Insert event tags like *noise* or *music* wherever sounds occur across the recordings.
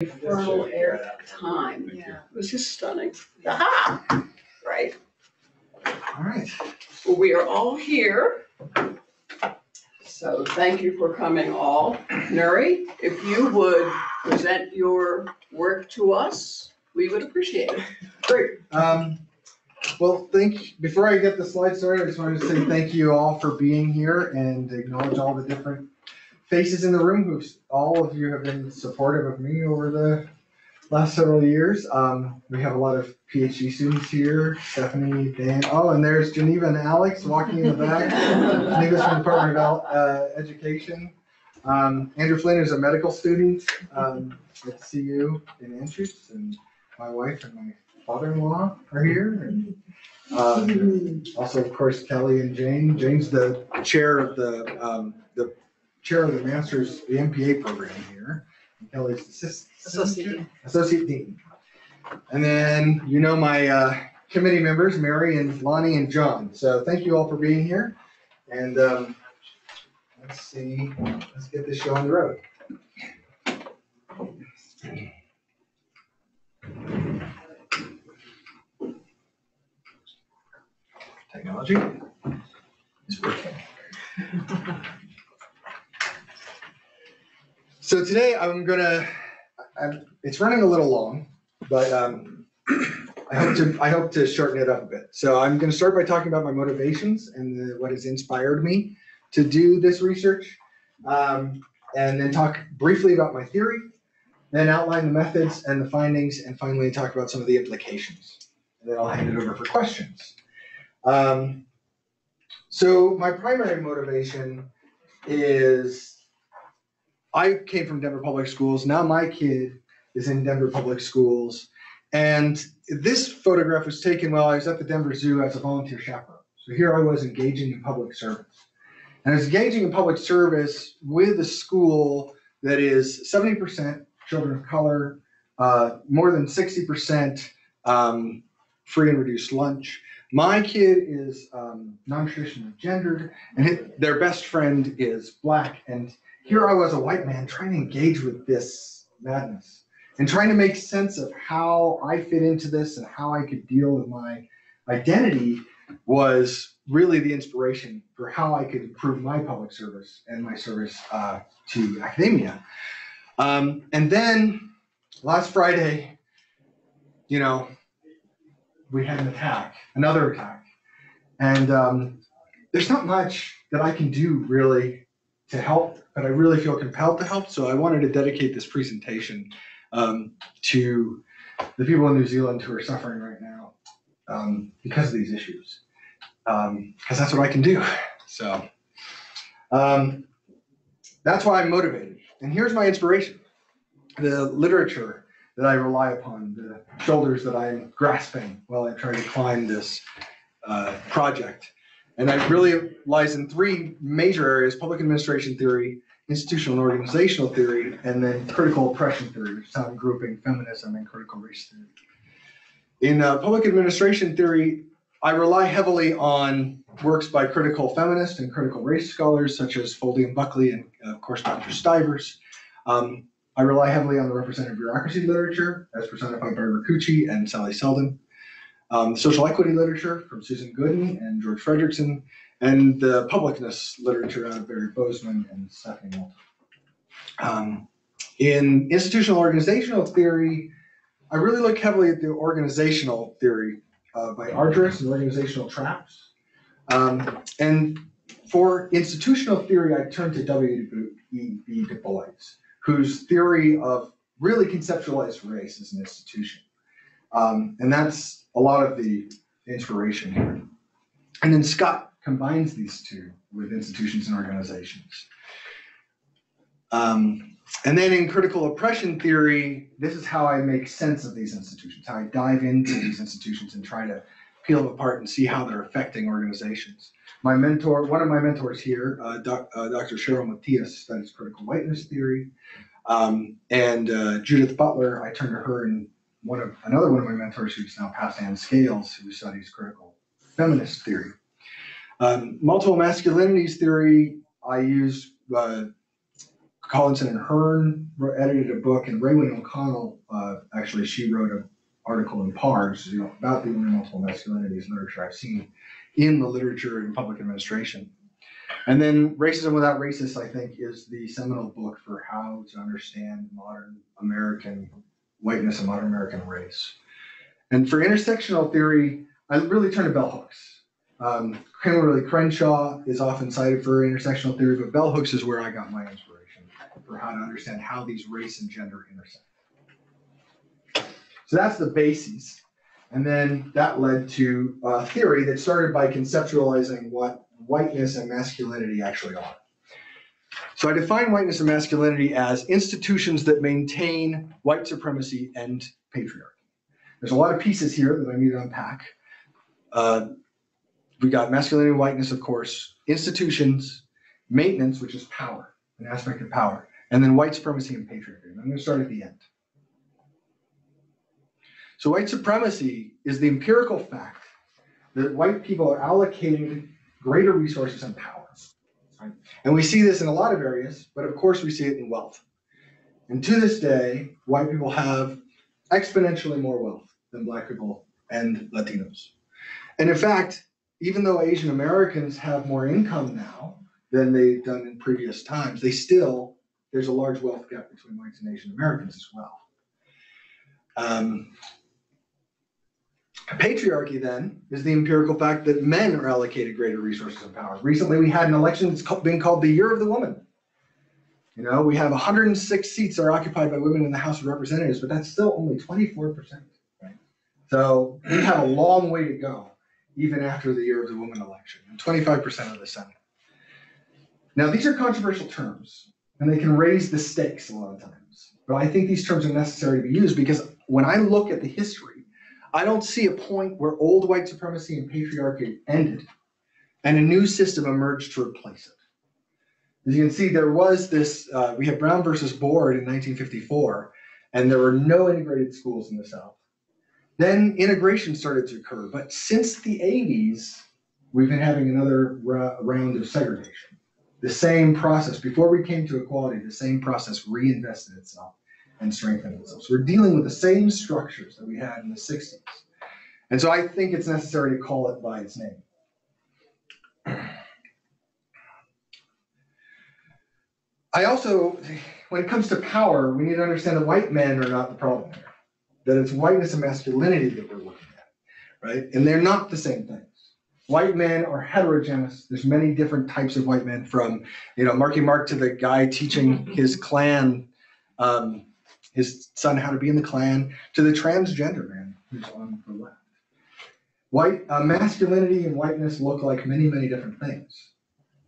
infernal air time. Yeah. It was just stunning. Aha! Right. All right. Well, we are all here. So thank you for coming all. Nuri, if you would present your work to us, we would appreciate it. Great. Um, well, thank, before I get the slide started, I just wanted to say thank you all for being here and acknowledge all the different faces in the room who, all of you have been supportive of me over the last several years. Um, we have a lot of PhD students here, Stephanie, Dan, oh, and there's Geneva and Alex walking in the back. *laughs* Geneva's from the Department of uh, Education. Um, Andrew Flynn is a medical student, um, at CU in Anschutz, and my wife and my father-in-law are here. and, um, Also, of course, Kelly and Jane. Jane's the chair of the, um, the chair of the master's, the MPA program here. and Kelly's the assist- Associate. Associate Dean. And then, you know, my, uh, committee members, Mary and Lonnie and John. So thank you all for being here. And, um, let's see, let's get this show on the road. Technology is working. *laughs* So today I'm gonna, it's running a little long, but, um, I hope to, I hope to shorten it up a bit. So I'm gonna start by talking about my motivations and the, what has inspired me to do this research. Um, and then talk briefly about my theory, then outline the methods and the findings, and finally talk about some of the implications. And then I'll hand it over for questions. Um, so my primary motivation is I came from Denver Public Schools. Now my kid is in Denver Public Schools. And this photograph was taken while I was at the Denver Zoo as a volunteer chaperone. So here I was engaging in public service. And I was engaging in public service with a school that is 70% children of color, uh, more than 60% um, free and reduced lunch. My kid is um, non-traditionally gendered, and their best friend is black. And here I was, a white man, trying to engage with this madness and trying to make sense of how I fit into this and how I could deal with my identity was really the inspiration for how I could improve my public service and my service uh, to academia. Um, and then last Friday, you know, we had an attack, another attack. And um, there's not much that I can do really to help, but I really feel compelled to help. So I wanted to dedicate this presentation um, to the people in New Zealand who are suffering right now um, because of these issues. Because that's what I can do. So um, that's why I'm motivated. And here's my inspiration the literature that I rely upon, the shoulders that I'm grasping while I try to climb this uh, project. And it really lies in three major areas public administration theory, institutional and organizational theory, and then critical oppression theory, which is how I'm grouping feminism and critical race theory. In uh, public administration theory, I rely heavily on works by critical feminist and critical race scholars such as Foldy and Buckley and, uh, of course, Dr. Stivers. Um, I rely heavily on the representative bureaucracy literature as presented by Norma Riccucci and Sally Selden. Um, social equity literature from Susan Gooden and George Frederickson, and the publicness literature out of Barry Bozeman and Stephanie. Um, in institutional organizational theory, I really look heavily at the organizational theory uh, by Argyris and organizational traps. Um, and for institutional theory, I turn to W. E. B. Du Bois, whose theory of really conceptualized race as an institution. Um, and that's a lot of the inspiration here. And then Scott combines these two with institutions and organizations. Um, and then in critical oppression theory, this is how I make sense of these institutions, how I dive into these institutions and try to peel them apart and see how they're affecting organizations. My mentor, one of my mentors here, uh, doc, uh, Dr. Cheryl Matias, studies critical whiteness theory. Um, and uh, Judith Butler, I turn to her and one of another one of my mentors who's now passed Ann Scales, who studies critical feminist theory. Um, multiple masculinities theory, I use uh, Collinson and Hearn edited a book, and Raewyn O'Connell, uh, actually, she wrote an article in Pars, you know, about the only multiple masculinities literature I've seen in the literature in public administration. And then Racism Without Racists, I think, is the seminal book for how to understand modern American whiteness and modern American race. And for intersectional theory, I really turn to bell hooks. Um, Kimberlé Crenshaw is often cited for intersectional theory, but bell hooks is where I got my inspiration for how to understand how these race and gender intersect. So that's the bases. And then that led to a theory that started by conceptualizing what whiteness and masculinity actually are. So I define whiteness and masculinity as institutions that maintain white supremacy and patriarchy. There's a lot of pieces here that I need to unpack. Uh, we got masculinity and whiteness, of course, institutions, maintenance, which is power, an aspect of power, and then white supremacy and patriarchy. And I'm going to start at the end. So white supremacy is the empirical fact that white people are allocated greater resources and power. And we see this in a lot of areas, but of course we see it in wealth. And to this day, white people have exponentially more wealth than black people and Latinos. And in fact, even though Asian Americans have more income now than they've done in previous times, they still, there's a large wealth gap between whites and Asian Americans as well. Um, Patriarchy then is the empirical fact that men are allocated greater resources and power. Recently, we had an election that's been called the Year of the Woman. You know, we have 106 seats are occupied by women in the House of Representatives, but that's still only 24%. Right? So we have a long way to go, even after the Year of the Woman election, and 25% of the Senate. Now, these are controversial terms, and they can raise the stakes a lot of times. But I think these terms are necessary to be used because when I look at the history, I don't see a point where old white supremacy and patriarchy ended and a new system emerged to replace it. As you can see, there was this, uh, we have Brown versus Board in 1954, and there were no integrated schools in the South. Then integration started to occur, but since the 80s, we've been having another round of segregation. The same process, before we came to equality, the same process reinvested itself and strengthened itself. So we're dealing with the same structures that we had in the 60s. And so I think it's necessary to call it by its name. I also, when it comes to power, we need to understand that white men are not the problem here. That it's whiteness and masculinity that we're looking at, right? And they're not the same things. White men are heterogeneous. There's many different types of white men, from you know Marky Mark to the guy teaching *laughs* his clan, um, his son how to be in the Klan, to the transgender man who's on the left. White uh, masculinity and whiteness look like many, many different things,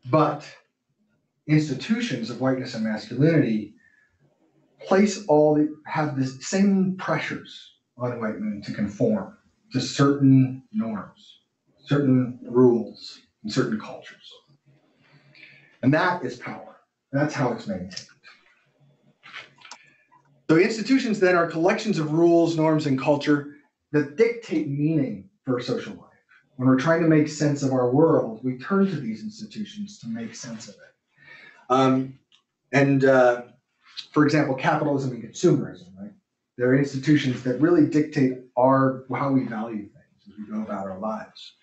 but institutions of whiteness and masculinity place all the, have the same pressures on white men to conform to certain norms, certain rules, and certain cultures. And that is power. That's how it's maintained. So institutions then are collections of rules, norms, and culture that dictate meaning for social life. When we're trying to make sense of our world, we turn to these institutions to make sense of it. Um, and uh, for example, capitalism and consumerism, right? They're institutions that really dictate our how we value things as we go about our lives.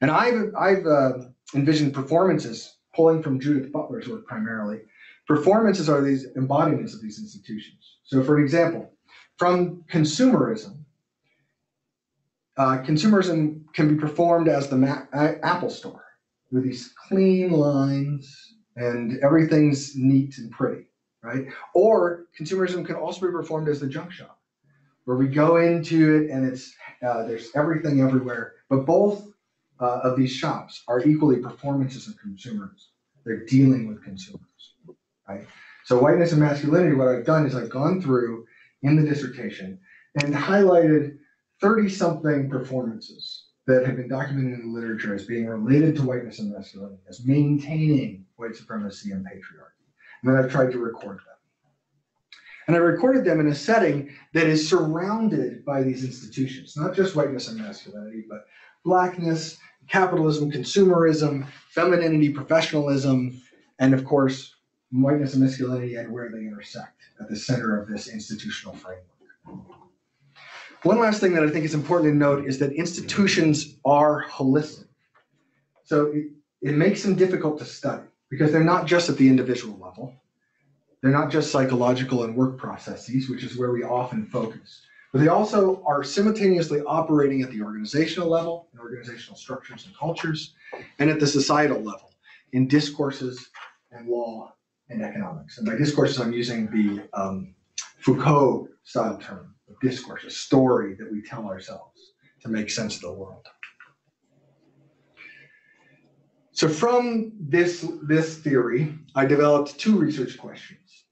And I've I've uh, envisioned performances pulling from Judith Butler's work primarily. Performances are these embodiments of these institutions. So, for example, from consumerism, uh, consumerism can be performed as the Ma- Apple Store with these clean lines and everything's neat and pretty, right? Or consumerism can also be performed as the junk shop, where we go into it and it's uh, there's everything everywhere. But both uh, of these shops are equally performances of consumers. They're dealing with consumers, right? So whiteness and masculinity, what I've done is I've gone through in the dissertation and highlighted 30 something performances that have been documented in the literature as being related to whiteness and masculinity, as maintaining white supremacy and patriarchy. And then I've tried to record them. And I recorded them in a setting that is surrounded by these institutions, not just whiteness and masculinity, but blackness, capitalism, consumerism, femininity, professionalism, and of course, whiteness and masculinity and where they intersect at the center of this institutional framework. One last thing that I think is important to note is that institutions are holistic. So it, it makes them difficult to study because they're not just at the individual level. They're not just psychological and work processes, which is where we often focus, but they also are simultaneously operating at the organizational level, in organizational structures and cultures, and at the societal level, in discourses and law and economics. And by discourses, I'm using the um, Foucault style term of discourse, a story that we tell ourselves to make sense of the world. So from this, this theory, I developed two research questions.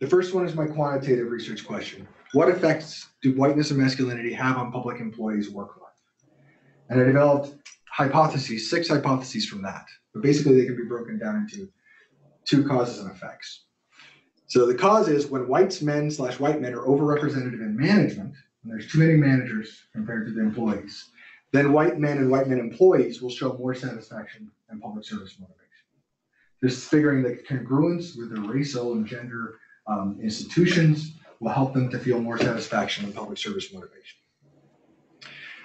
The first one is my quantitative research question. What effects do whiteness and masculinity have on public employees' work life? And I developed hypotheses, six hypotheses from that. But basically, they can be broken down into two causes and effects. So the cause is when whites men slash white men are overrepresented in management, and there's too many managers compared to the employees, then white men and white men employees will show more satisfaction and public service motivation. Just figuring the congruence with their racial and gender um, institutions will help them to feel more satisfaction and public service motivation.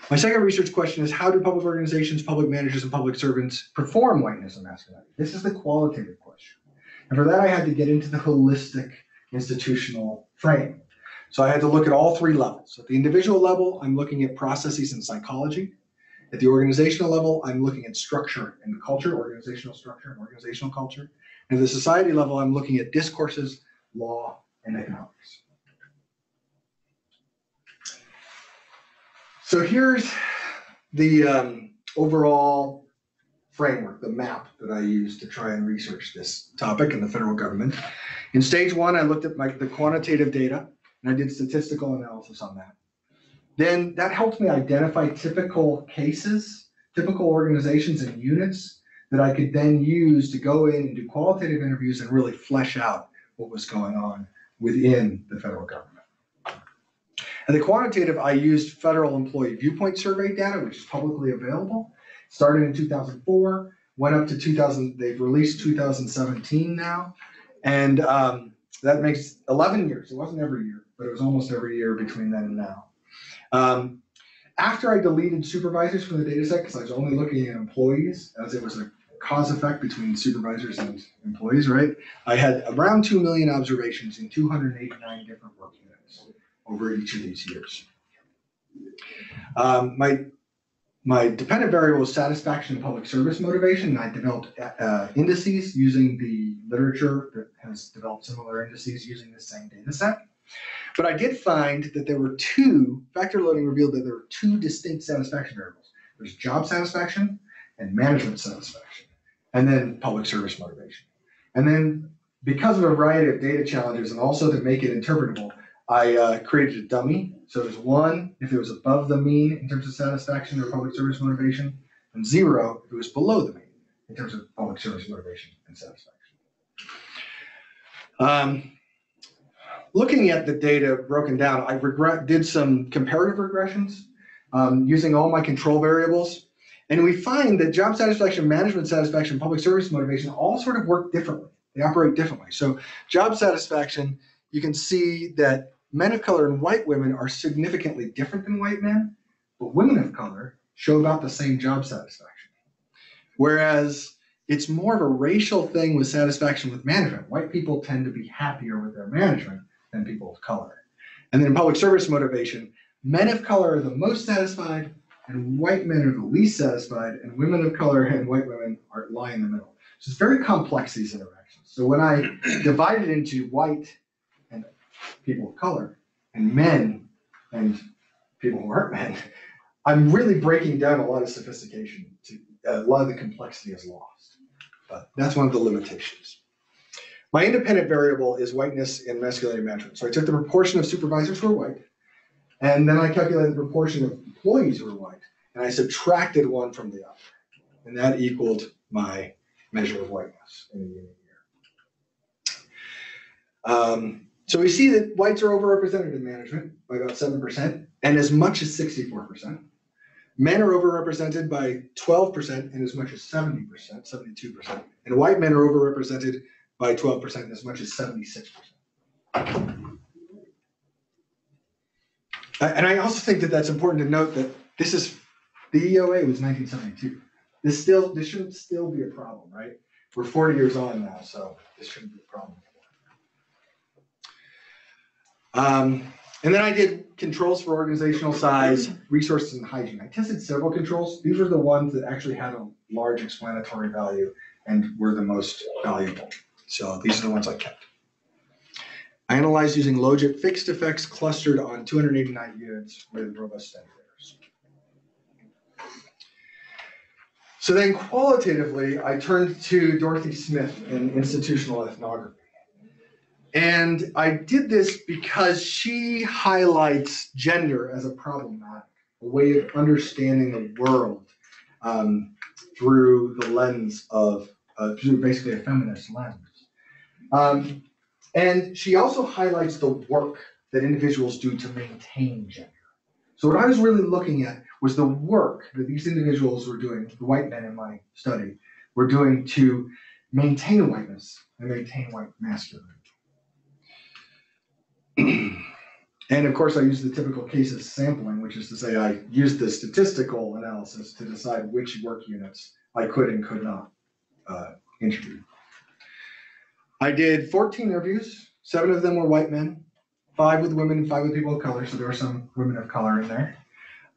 My second research question is how do public organizations, public managers, and public servants perform whiteness and masculinity? This is the qualitative question. And for that, I had to get into the holistic institutional frame. So I had to look at all three levels. At the individual level, I'm looking at processes and psychology. At the organizational level, I'm looking at structure and culture, organizational structure and organizational culture. And at the society level, I'm looking at discourses, law, and economics. So here's the um, overall framework, the map that I used to try and research this topic in the federal government. In stage one, I looked at my, the quantitative data and I did statistical analysis on that. Then that helped me identify typical cases, typical organizations and units that I could then use to go in and do qualitative interviews and really flesh out what was going on within the federal government. And the quantitative, I used federal employee viewpoint survey data, which is publicly available. Started in 2004, went up to 2000, they've released 2017 now. And um, that makes 11 years. It wasn't every year, but it was almost every year between then and now. Um, after I deleted supervisors from the data set, because I was only looking at employees, as it was a cause effect between supervisors and employees, right? I had around 2 million observations in 289 different work units over each of these years. Um, my, my dependent variable is satisfaction and public service motivation. I developed uh, indices using the literature that has developed similar indices using the same data set. But I did find that there were two, factor loading revealed that there were two distinct satisfaction variables. There's job satisfaction and management satisfaction, and then public service motivation. And then because of a variety of data challenges and also to make it interpretable, I uh, created a dummy. So there's one if it was above the mean in terms of satisfaction or public service motivation, and zero if it was below the mean in terms of public service motivation and satisfaction. Um, looking at the data broken down, I regret, did some comparative regressions um, using all my control variables. And we find that job satisfaction, management satisfaction, public service motivation all sort of work differently. They operate differently. So job satisfaction, you can see that men of color and white women are significantly different than white men, but women of color show about the same job satisfaction. Whereas it's more of a racial thing with satisfaction with management. White people tend to be happier with their management than people of color. And then in public service motivation, men of color are the most satisfied and white men are the least satisfied and women of color and white women are lie in the middle. So it's very complex, these interactions. So when I *coughs* divide it into white and people of color and men and people who aren't men, *laughs* I'm really breaking down a lot of sophistication to, a lot of the complexity is lost. But that's one of the limitations. My independent variable is whiteness in masculinity management. So I took the proportion of supervisors who are white, and then I calculated the proportion of employees who are white, and I subtracted one from the other. And that equaled my measure of whiteness in a given year. Um, so we see that whites are overrepresented in management by about 7% and as much as 64%. Men are overrepresented by 12% and as much as 70%, 72%. And white men are overrepresented by twelve percent, as much as seventy-six percent. And I also think that that's important to note that this is, the EOA was nineteen seventy-two. This still, this shouldn't still be a problem, right? We're forty years on now, so this shouldn't be a problem. Um, and then I did controls for organizational size, resources and hygiene. I tested several controls. These were the ones that actually had a large explanatory value and were the most valuable. So these are the ones I kept. I analyzed using Logit fixed effects clustered on two hundred eighty-nine units with robust standard errors. So then qualitatively, I turned to Dorothy Smith in institutional ethnography. And I did this because she highlights gender as a problematic, a way of understanding the world um, through the lens of, uh, through basically a feminist lens. Um, and she also highlights the work that individuals do to maintain gender. So what I was really looking at was the work that these individuals were doing, the white men in my study, were doing to maintain whiteness and maintain white masculinity. *clears throat* And of course, I used the typical cases sampling, which is to say I used the statistical analysis to decide which work units I could and could not uh, interview. I did fourteen interviews, seven of them were white men, five with women and five with people of color, so there were some women of color in there.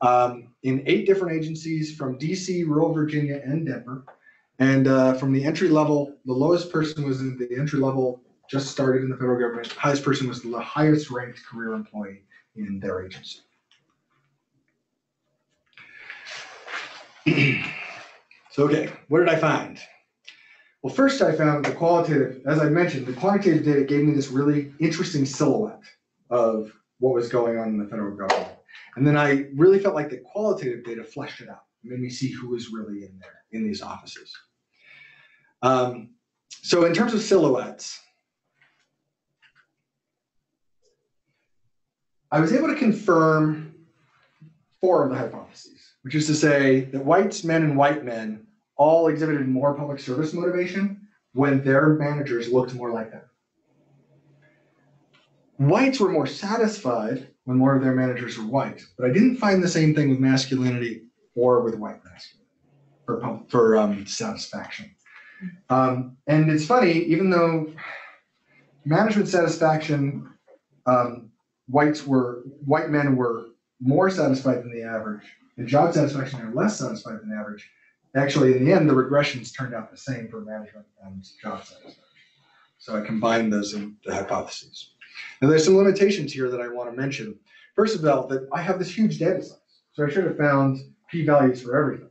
Um, in eight different agencies from DC, rural Virginia, and Denver. And uh, from the entry level, the lowest person was in the entry level, just started in the federal government. The Highest person was the highest ranked career employee in their agency. *clears throat* So, okay, what did I find? Well, first I found the qualitative, as I mentioned, the quantitative data gave me this really interesting silhouette of what was going on in the federal government. And then I really felt like the qualitative data fleshed it out, made me see who was really in there, in these offices. Um, so in terms of silhouettes, I was able to confirm four of the hypotheses, which is to say that whites, men, and white men all exhibited more public service motivation when their managers looked more like them. Whites were more satisfied when more of their managers were white, but I didn't find the same thing with masculinity or with white masculinity for, for um, satisfaction. Um, and it's funny, even though management satisfaction, um, whites were, white men were more satisfied than the average, and job satisfaction, they're less satisfied than average. Actually, in the end, the regressions turned out the same for management and job satisfaction. So I combined those in the hypotheses. Now, there's some limitations here that I want to mention. First of all, that I have this huge data size, so I should have found p-values for everything.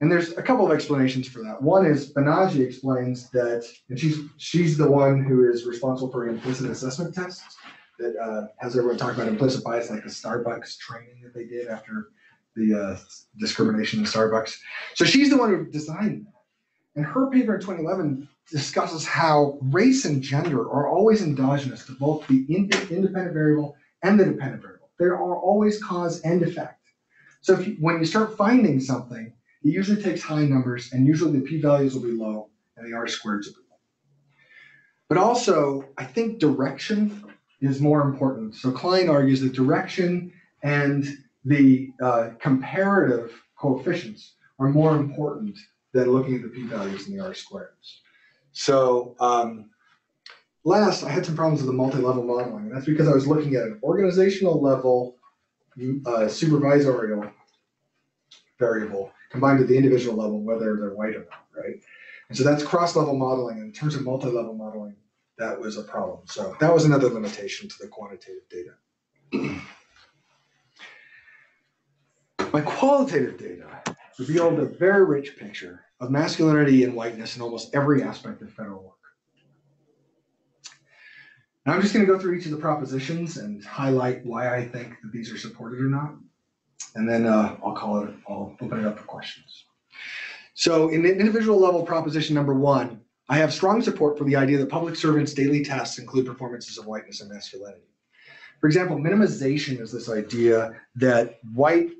And there's a couple of explanations for that. One is Banaji explains that, and she's she's the one who is responsible for implicit assessment tests that uh, has everyone talk about implicit bias, like the Starbucks training that they did after the uh, discrimination in Starbucks. So she's the one who designed that. And her paper in 2011 discusses how race and gender are always endogenous to both the in- independent variable and the dependent variable. There are always cause and effect. So you, when you start finding something, it usually takes high numbers, and usually the p-values will be low, and the r-squareds will be low. But also, I think direction is more important. So Klein argues that direction and the uh, comparative coefficients are more important than looking at the p-values and the r-squareds. So um, last, I had some problems with the multi-level modeling, and that's because I was looking at an organizational level uh, supervisorial variable combined with the individual level, whether they're white or not, right? And so that's cross-level modeling. And In terms of multi-level modeling, that was a problem. So that was another limitation to the quantitative data. My qualitative data revealed a very rich picture of masculinity and whiteness in almost every aspect of federal work. Now I'm just going to go through each of the propositions and highlight why I think that these are supported or not. And then uh, I'll call it, I'll open it up for questions. So in the individual level proposition number one, I have strong support for the idea that public servants' daily tasks include performances of whiteness and masculinity. For example, minimization is this idea that white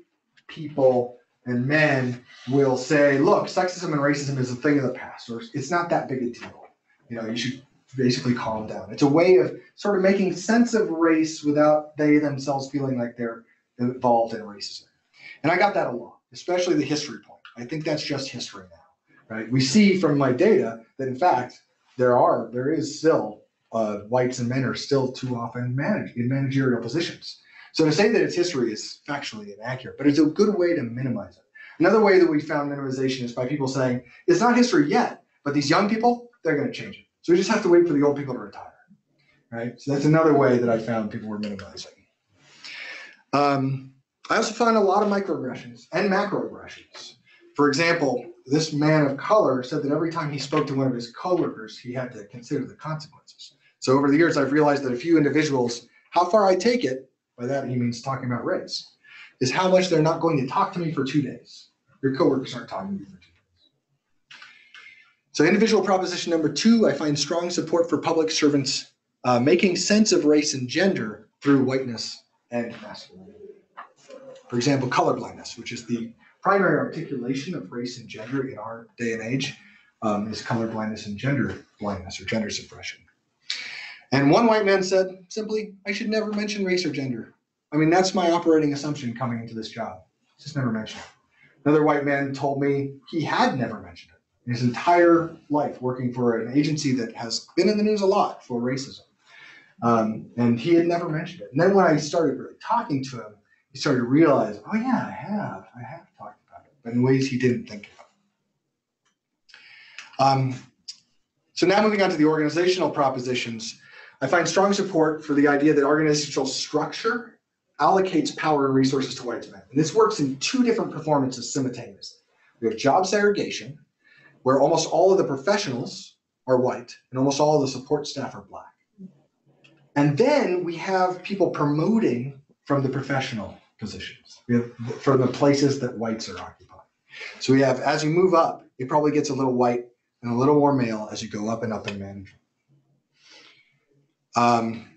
people and men will say, look, sexism and racism is a thing of the past, or it's not that big a deal. You know, you should basically calm down. It's a way of sort of making sense of race without they themselves feeling like they're involved in racism. And I got that a lot, especially the history point. I think that's just history now, right? We see from my data that in fact, there are, there is still, uh, whites and men are still too often managed in managerial positions. So to say that it's history is factually inaccurate, but it's a good way to minimize it. Another way that we found minimization is by people saying, it's not history yet, but these young people, they're gonna change it. So we just have to wait for the old people to retire, right? So that's another way that I found people were minimizing. Um, I also found a lot of microaggressions and macroaggressions. For example, this man of color said that every time he spoke to one of his coworkers, he had to consider the consequences. So over the years, I've realized that a few individuals, how far I take it, by that he means talking about race, is how much they're not going to talk to me for two days. Your coworkers aren't talking to you for two days. So individual proposition number two, I find strong support for public servants uh, making sense of race and gender through whiteness and masculinity. For example, colorblindness, which is the primary articulation of race and gender in our day and age, um, is colorblindness and gender blindness or gender suppression. And one white man said simply, I should never mention race or gender. I mean, that's my operating assumption coming into this job. Just never mention it. Another white man told me he had never mentioned it in his entire life working for an agency that has been in the news a lot for racism. Um, and he had never mentioned it. And then when I started really talking to him, he started to realize, oh yeah, I have, I have talked about it, but in ways he didn't think about. Um, so now moving on to the organizational propositions, I find strong support for the idea that organizational structure allocates power and resources to white men. And this works in two different performances simultaneously. We have job segregation, where almost all of the professionals are white and almost all of the support staff are black. And then we have people promoting from the professional positions. We have from the places that whites are occupying. So we have, as you move up, it probably gets a little white and a little more male as you go up and up in management. Um,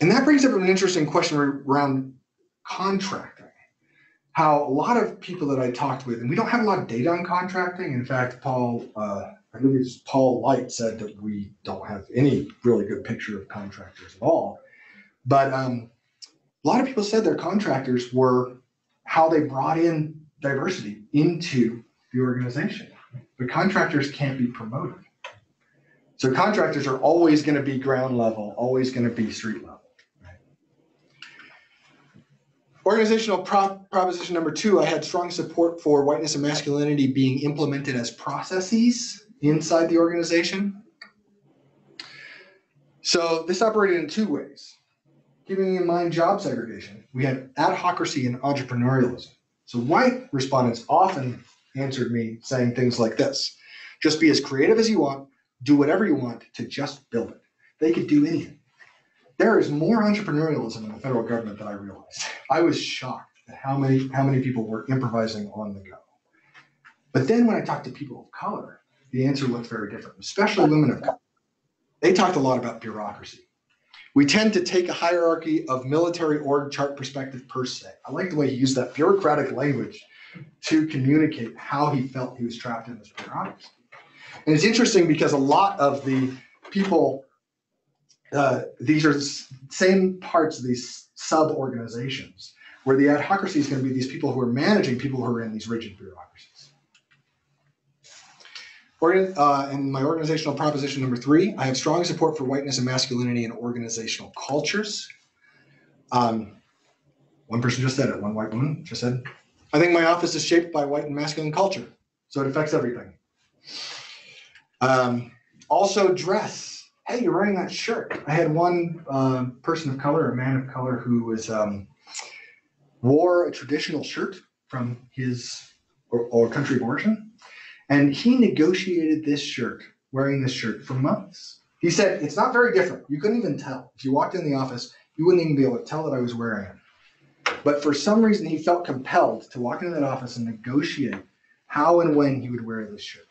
and that brings up an interesting question around contracting. How a lot of people that I talked with, and we don't have a lot of data on contracting. In fact, Paul, uh, I believe it's Paul Light said that we don't have any really good picture of contractors at all. But um, a lot of people said their contractors were how they brought in diversity into the organization. But contractors can't be promoted. So contractors are always going to be ground level, always going to be street level. Organizational prop, proposition number two, I had strong support for whiteness and masculinity being implemented as processes inside the organization. So this operated in two ways. Keeping in mind job segregation, we had adhocracy and entrepreneurialism. So white respondents often answered me saying things like this just be as creative as you want, do whatever you want to just build it. They could do anything. There is more entrepreneurialism in the federal government than I realized. I was shocked at how many how many people were improvising on the go. But then when I talked to people of color, the answer looked very different, especially women of color. They talked a lot about bureaucracy. We tend to take a hierarchy of military org chart perspective per se. I like the way he used that bureaucratic language to communicate how he felt he was trapped in this bureaucracy. And it's interesting because a lot of the people, uh, these are the same parts of these sub organizations, where the adhocracy is going to be these people who are managing people who are in these rigid bureaucracies. Organ, uh, and my organizational proposition number three, I have strong support for whiteness and masculinity in organizational cultures. Um, one person just said it, one white woman just said, I think my office is shaped by white and masculine culture, so it affects everything. Um, also, dress. Hey, you're wearing that shirt. I had one uh, person of color, a man of color, who was um, wore a traditional shirt from his or, or country of origin, and he negotiated this shirt, wearing this shirt for months. He said it's not very different. You couldn't even tell. If you walked in the office, you wouldn't even be able to tell that I was wearing it. But for some reason, he felt compelled to walk into that office and negotiate how and when he would wear this shirt.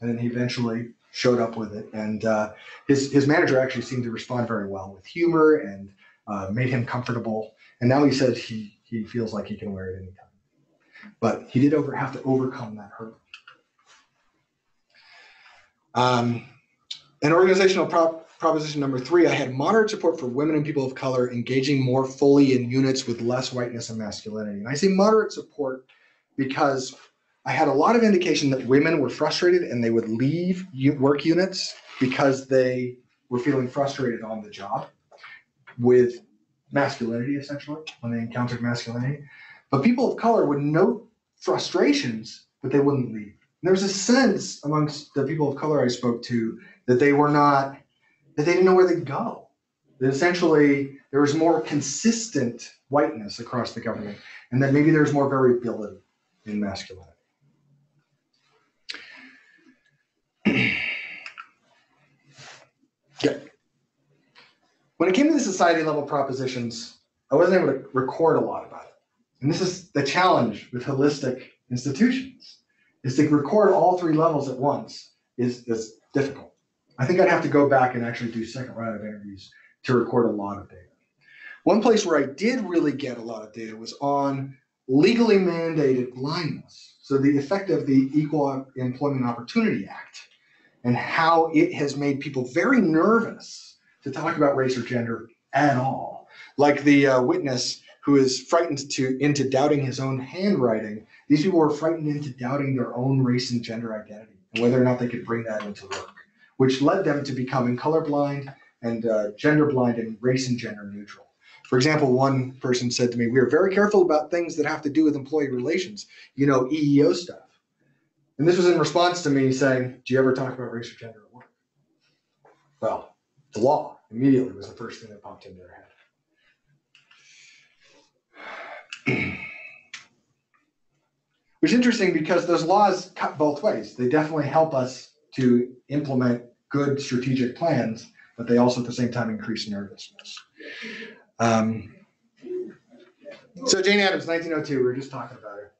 And then he eventually showed up with it. And uh, his, his manager actually seemed to respond very well with humor and uh, made him comfortable. And now he says he, he feels like he can wear it anytime. But he did over, have to overcome that hurdle. Um, And organizational prop, proposition number three, I had moderate support for women and people of color engaging more fully in units with less whiteness and masculinity. And I say moderate support because I had a lot of indication that women were frustrated and they would leave work units because they were feeling frustrated on the job with masculinity essentially when they encountered masculinity. But people of color would note frustrations, but they wouldn't leave. And there was a sense amongst the people of color I spoke to that they were not, that they didn't know where to go. That essentially there was more consistent whiteness across the government, and that maybe there's more variability in masculinity. Yeah. When it came to the society level propositions, I wasn't able to record a lot about it. And this is the challenge with holistic institutions, is to record all three levels at once is, is difficult. I think I'd have to go back and actually do second round of interviews to record a lot of data. One place where I did really get a lot of data was on legally mandated blindness. So the effect of the Equal Employment Opportunity Act and how it has made people very nervous to talk about race or gender at all. Like the uh, witness who is frightened to into doubting his own handwriting. These people were frightened into doubting their own race and gender identity and whether or not they could bring that into work, which led them to becoming colorblind and uh, gender blind and race and gender neutral. For example, one person said to me, We are very careful about things that have to do with employee relations, you know, EEO stuff. And this was in response to me saying, Do you ever talk about race or gender at work? Well, the law immediately was the first thing that popped into their head. *clears throat* Which is interesting because those laws cut both ways. They definitely help us to implement good strategic plans, but they also at the same time increase nervousness. Um, so Jane Addams, 1902, we were just talking about her.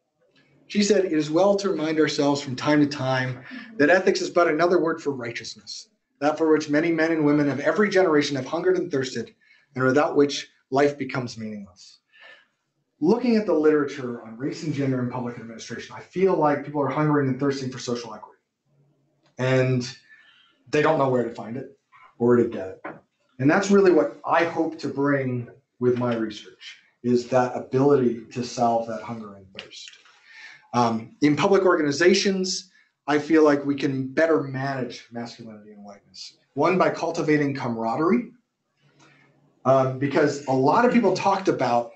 She said, It is well to remind ourselves from time to time that ethics is but another word for righteousness, that for which many men and women of every generation have hungered and thirsted, and without which life becomes meaningless. Looking at the literature on race and gender in public administration, I feel like people are hungering and thirsting for social equity. And they don't know where to find it or to get it. And that's really what I hope to bring with my research is that ability to solve that hunger and thirst. Um, in public organizations, I feel like we can better manage masculinity and whiteness. One, by cultivating camaraderie, um, because a lot of people talked about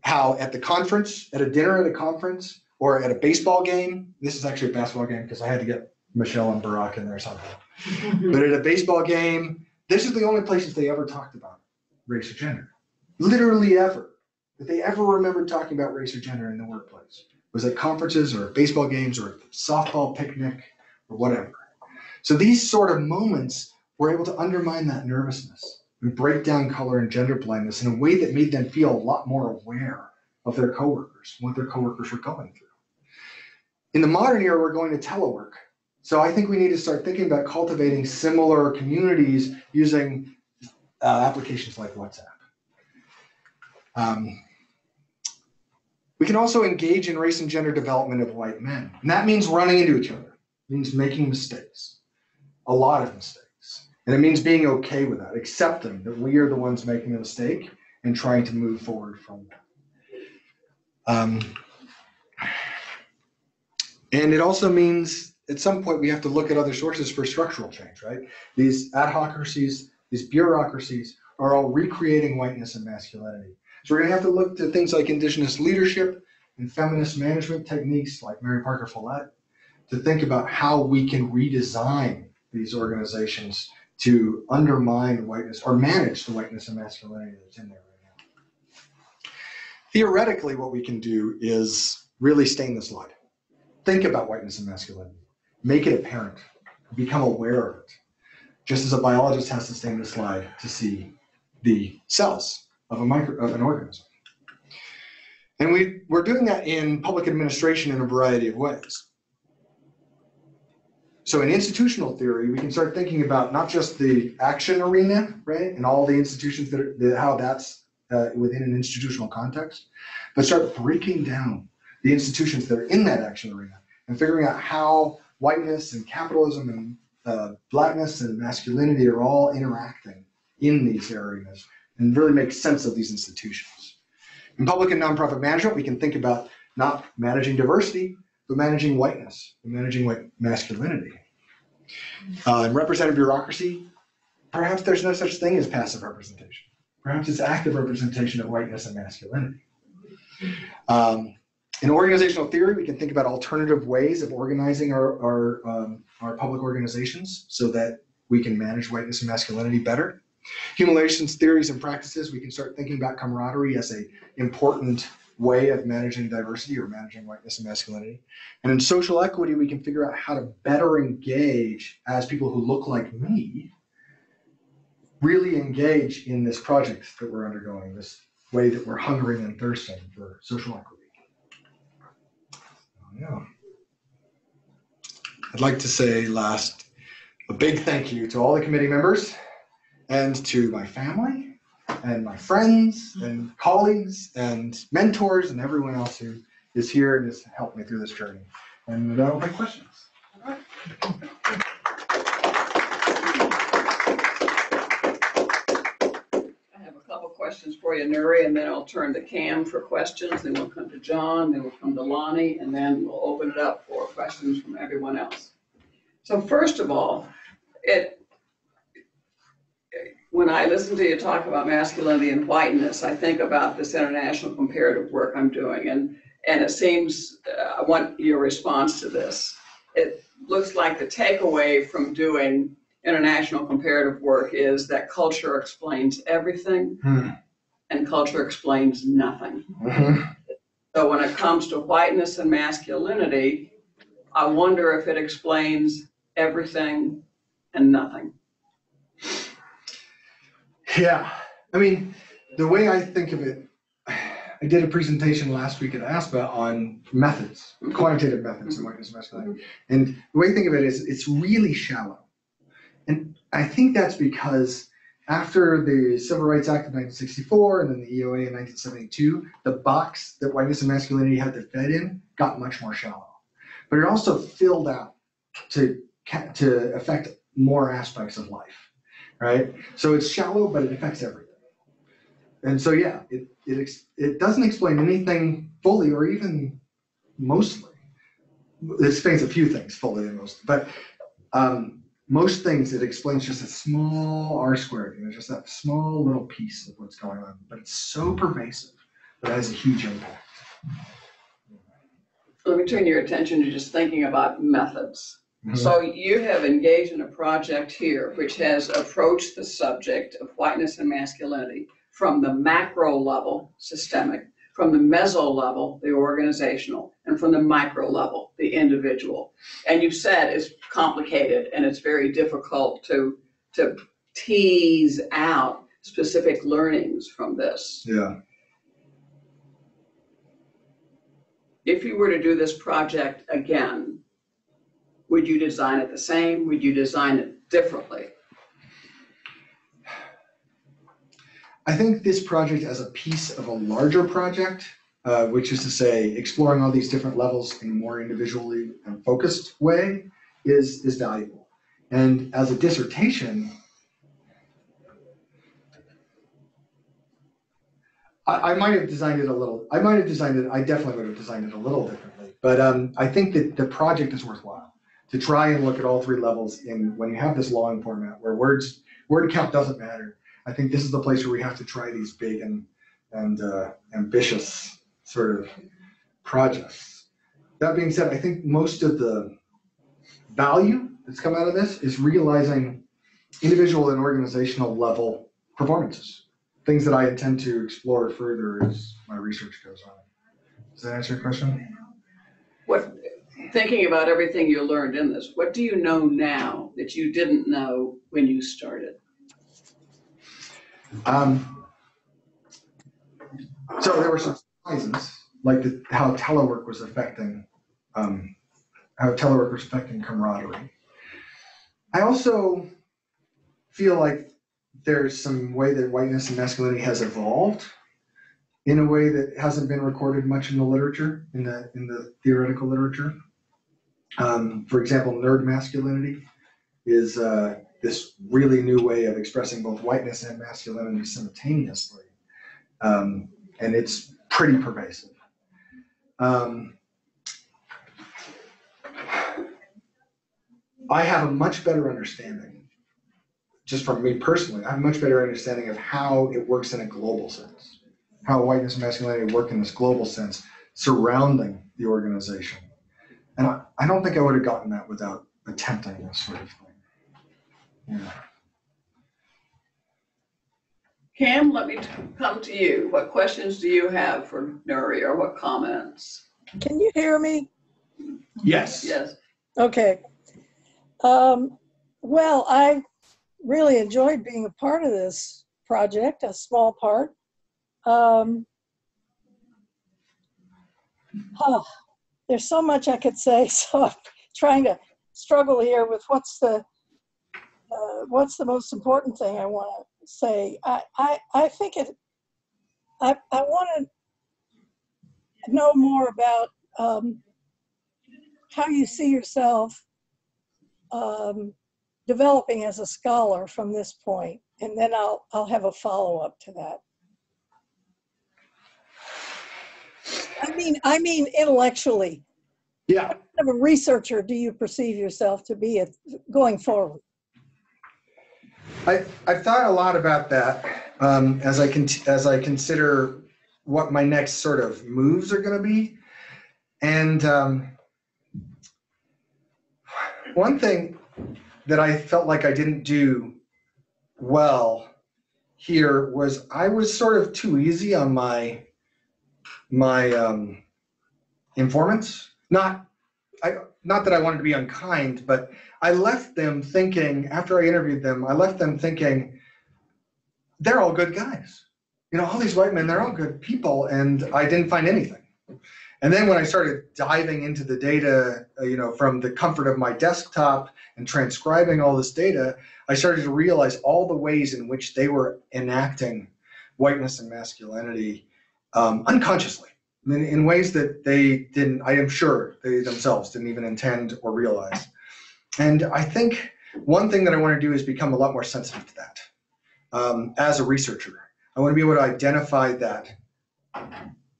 how at the conference, at a dinner at a conference, or at a baseball game, this is actually a basketball game because I had to get Michelle and Barack in there somehow. *laughs* but at a baseball game, this is the only places they ever talked about race or gender. Literally ever. That they ever remembered talking about race or gender in the workplace was at conferences or at baseball games or softball picnic or whatever. So these sort of moments were able to undermine that nervousness and break down color and gender blindness in a way that made them feel a lot more aware of their coworkers, what their coworkers were going through. In the modern era, we're going to telework. So I think we need to start thinking about cultivating similar communities using uh, applications like WhatsApp. Um, we can also engage in race and gender development of white men. And that means running into each other, it means making mistakes, a lot of mistakes. And it means being okay with that, accepting that we are the ones making the mistake and trying to move forward from that. Um, and it also means at some point we have to look at other sources for structural change, right? These adhocracies, these bureaucracies are all recreating whiteness and masculinity. So we're going to have to look to things like indigenous leadership and feminist management techniques like Mary Parker Follett to think about how we can redesign these organizations to undermine whiteness or manage the whiteness and masculinity that's in there right now. Theoretically, what we can do is really stain the slide. Think about whiteness and masculinity. Make it apparent. Become aware of it. Just as a biologist has to stain the slide to see the cells of a micro of an organism. And we, we're doing that in public administration in a variety of ways. So in institutional theory, we can start thinking about not just the action arena, right, and all the institutions that are, how that's uh, within an institutional context, but start breaking down the institutions that are in that action arena and figuring out how whiteness and capitalism and uh, blackness and masculinity are all interacting in these areas and really make sense of these institutions. In public and nonprofit management, we can think about not managing diversity, but managing whiteness, and managing white masculinity. Uh, in representative bureaucracy, perhaps there's no such thing as passive representation. Perhaps it's active representation of whiteness and masculinity. Um, in organizational theory, we can think about alternative ways of organizing our, our, um, our public organizations so that we can manage whiteness and masculinity better. Human relations theories and practices, we can start thinking about camaraderie as a important way of managing diversity or managing whiteness and masculinity. And in social equity, we can figure out how to better engage as people who look like me, really engage in this project that we're undergoing, this way that we're hungering and thirsting for social equity. Oh, yeah. I'd like to say last, a big thank you to all the committee members and to my family and my friends and colleagues and mentors and everyone else who is here and has helped me through this journey. And don't have questions. I have a couple questions for you, Nuri, and then I'll turn to Cam for questions, then we'll come to John, then we'll come to Lonnie, and then we'll open it up for questions from everyone else. So first of all, it, when I listen to you talk about masculinity and whiteness, I think about this international comparative work I'm doing, and, and it seems, uh, I want your response to this. It looks like the takeaway from doing international comparative work is that culture explains everything Hmm. and culture explains nothing. Mhm. So when it comes to whiteness and masculinity, I wonder if it explains everything and nothing. Yeah, I mean, the way I think of it, I did a presentation last week at ASPA on methods, hmm. quantitative methods in whiteness and masculinity. And the way I think of it is it's really shallow. And I think that's because after the Civil Rights Act of 1964 and then the EOA in 1972, the box that whiteness and masculinity had to fit in got much more shallow. But it also filled out to, to affect more aspects of life, right? So it's shallow, but it affects everything. And so, yeah, it, it, it doesn't explain anything fully or even mostly. It explains a few things fully and most, but um, most things it explains just a small r squared, you know, just that small little piece of what's going on. But it's so pervasive that it has a huge impact. Let me turn your attention to just thinking about methods. So you have engaged in a project here which has approached the subject of whiteness and masculinity from the macro level, systemic, from the meso level, the organizational, and from the micro level, the individual. And you've said it's complicated and it's very difficult to, to tease out specific learnings from this. Yeah. If you were to do this project again, would you design it the same? Would you design it differently? I think this project as a piece of a larger project, uh, which is to say, exploring all these different levels in a more individually and focused way, is is valuable. And as a dissertation, I, I might have designed it a little. I might have designed it. I definitely would have designed it a little differently. But um, I think that the project is worthwhile to try and look at all three levels in when you have this long format where words word count doesn't matter. I think this is the place where we have to try these big and and uh, ambitious sort of projects. That being said, I think most of the value that's come out of this is realizing individual and organizational level performances, things that I intend to explore further as my research goes on. Does that answer your question? What, thinking about everything you learned in this, what do you know now that you didn't know when you started? Um, so there were some surprises, like the, how telework was affecting, um, how telework was affecting camaraderie. I also feel like there's some way that whiteness and masculinity has evolved in a way that hasn't been recorded much in the literature, in the in the theoretical literature. Um, for example, nerd masculinity is uh, this really new way of expressing both whiteness and masculinity simultaneously. Um, and it's pretty pervasive. Um, I have a much better understanding, just from me personally, I have a much better understanding of how it works in a global sense. How whiteness and masculinity work in this global sense surrounding the organization. And I, I don't think I would have gotten that without attempting this sort of thing. Yeah. Cam, let me t- come to you. What questions do you have for Nuri or what comments? Can you hear me? Yes. Yes, Okay. Um, well, I really enjoyed being a part of this project, a small part. Um, huh, there's so much I could say, *laughs* so I'm trying to struggle here with what's the uh, what's the most important thing I want to say. I, I, I think it. I, I want to know more about um, how you see yourself um, developing as a scholar from this point, and then I'll I'll have a follow up to that. I mean, I mean intellectually. Yeah. What kind of a researcher do you perceive yourself to be at, going forward? I, I've thought a lot about that um, as I con- as I consider what my next sort of moves are going to be, and um, one thing that I felt like I didn't do well here was I was sort of too easy on my my um, informants. Not I not that I wanted to be unkind, but I left them thinking after I interviewed them, I left them thinking they're all good guys. You know, all these white men, they're all good people, and I didn't find anything. And then when I started diving into the data, uh, you know, from the comfort of my desktop and transcribing all this data, I started to realize all the ways in which they were enacting whiteness and masculinity um, unconsciously in, in ways that they didn't, I am sure they themselves didn't even intend or realize. And I think one thing that I want to do is become a lot more sensitive to that um, as a researcher. I want to be able to identify that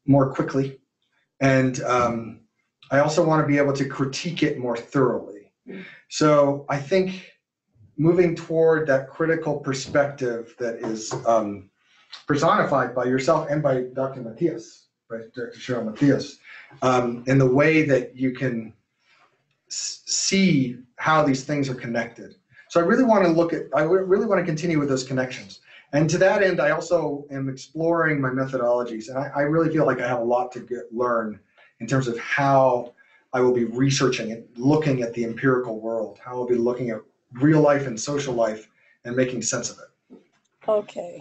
more quickly. And um, I also want to be able to critique it more thoroughly. So I think moving toward that critical perspective that is um, personified by yourself and by Dr. Matthias, by Dr. Cheryl Matthias, um, in the way that you can s- see how these things are connected. So I really want to look at, I really want to continue with those connections. And to that end, I also am exploring my methodologies. And I, I really feel like I have a lot to get, learn in terms of how I will be researching and looking at the empirical world, how I'll be looking at real life and social life and making sense of it. Okay.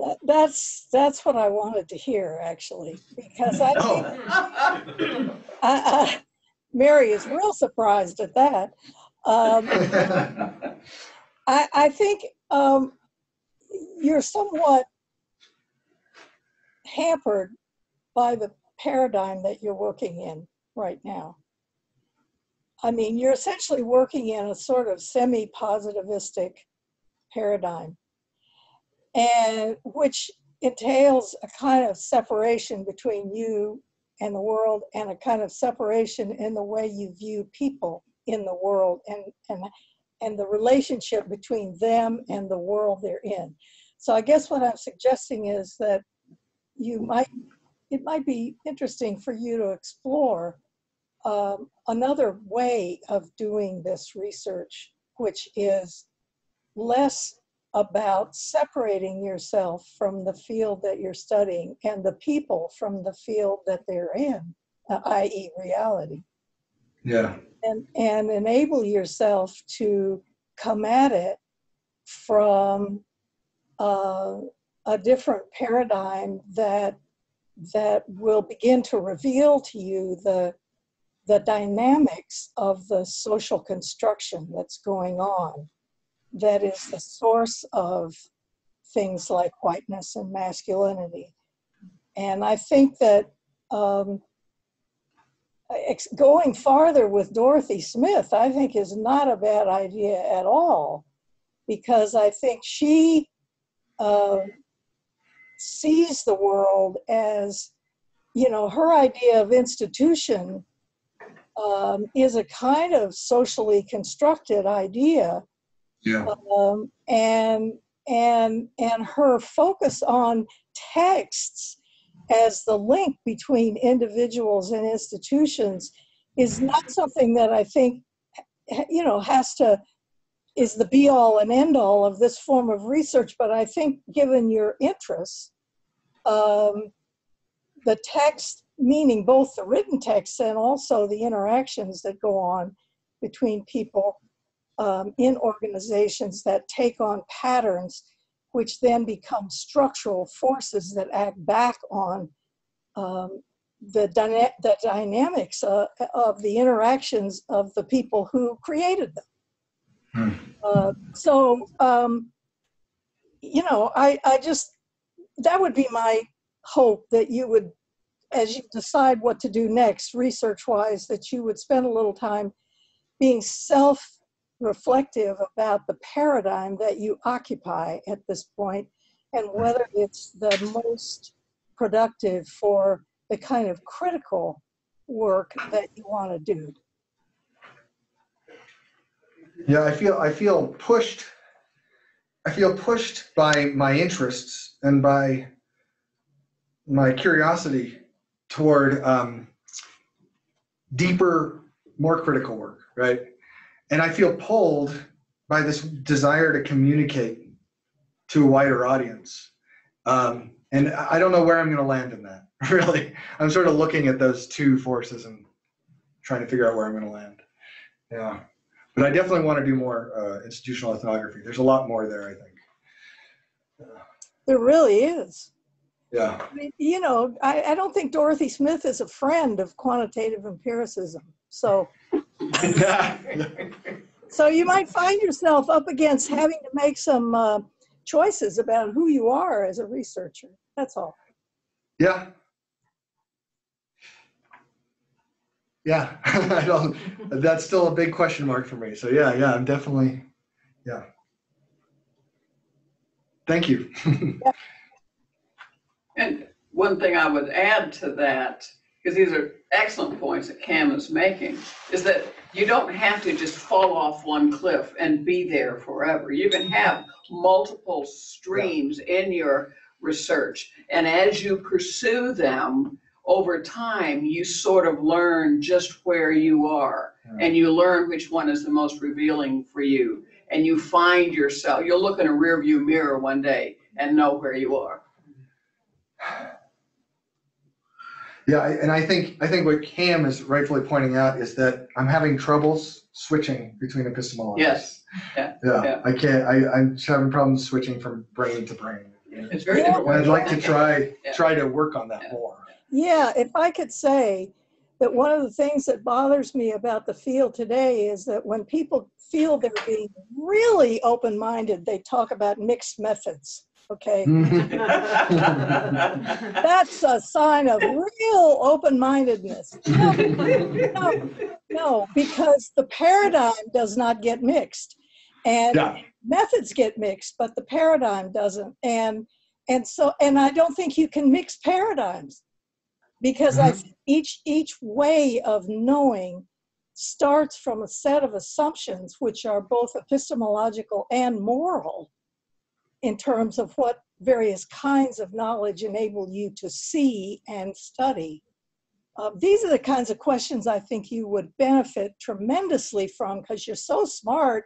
That, that's that's what I wanted to hear actually, because I think. I, I, Mary is real surprised at that. Um, I, I think um, you're somewhat hampered by the paradigm that you're working in right now. I mean, you're essentially working in a sort of semi positivistic paradigm, and which entails a kind of separation between you and the world and a kind of separation in the way you view people in the world and and and the relationship between them and the world they're in. So i guess what i'm suggesting is that you might it might be interesting for you to explore um, another way of doing this research which is less about separating yourself from the field that you're studying and the people from the field that they're in, uh, i.e., reality, yeah. and, and enable yourself to come at it from uh, a different paradigm that that will begin to reveal to you the the dynamics of the social construction that's going on that is the source of things like whiteness and masculinity. And I think that um, going farther with Dorothy Smith, I think is not a bad idea at all. Because I think she uh, sees the world as, you know, her idea of institution um, is a kind of socially constructed idea Yeah. um, and and and her focus on texts as the link between individuals and institutions is not something that I think you know has to is the be all and end all of this form of research. But I think, given your interests, um, the text, meaning both the written texts and also the interactions that go on between people um, in organizations that take on patterns which then become structural forces that act back on um, the, dyna- the dynamics uh, of the interactions of the people who created them. Hmm. Uh, so, um, you know, I, I just, that would be my hope that you would, as you decide what to do next, research wise, that you would spend a little time being self reflective about the paradigm that you occupy at this point and whether it's the most productive for the kind of critical work that you want to do. Yeah, I feel, I feel pushed, I feel pushed by my interests and by my curiosity toward um, deeper, more critical work, right? And I feel pulled by this desire to communicate to a wider audience. Um, and I don't know where I'm going to land in that, *laughs* really. I'm sort of looking at those two forces and trying to figure out where I'm going to land. Yeah. But I definitely want to do more uh, institutional ethnography. There's a lot more there, I think. There really is. Yeah. I mean, You know, I, I don't think Dorothy Smith is a friend of quantitative empiricism. So, *laughs* so you might find yourself up against having to make some uh, choices about who you are as a researcher. That's all. yeah. Yeah. *laughs* I don't, that's still a big question mark for me. So yeah, yeah, I'm definitely, yeah. Thank you. *laughs* And one thing I would add to that, because these are excellent points that Cam is making, is that you don't have to just fall off one cliff and be there forever. You can have multiple streams in your research. And as you pursue them, over time, you sort of learn just where you are. And you learn which one is the most revealing for you. And you find yourself, you'll look in a rearview mirror one day and know where you are. *sighs* *sighs* *sighs* Yeah, and I think, I think what Cam is rightfully pointing out is that I'm having troubles switching between epistemologies. Yes, yeah, Yeah, yeah. I can't, I, I'm having problems switching from brain to brain. it's very Yeah. different. And I'd like to try, Yeah. try to work on that Yeah. more. Yeah, if I could say that one of the things that bothers me about the field today is that when people feel they're being really open minded, they talk about mixed methods. Okay. *laughs* That's a sign of real open mindedness. No, no, no, because the paradigm does not get mixed. And Yeah, methods get mixed, but the paradigm doesn't. And and so and I don't think you can mix paradigms because I mm-hmm. think each each way of knowing starts from a set of assumptions which are both epistemological and moral in terms of what various kinds of knowledge enable you to see and study. Uh, these are the kinds of questions I think you would benefit tremendously from because you're so smart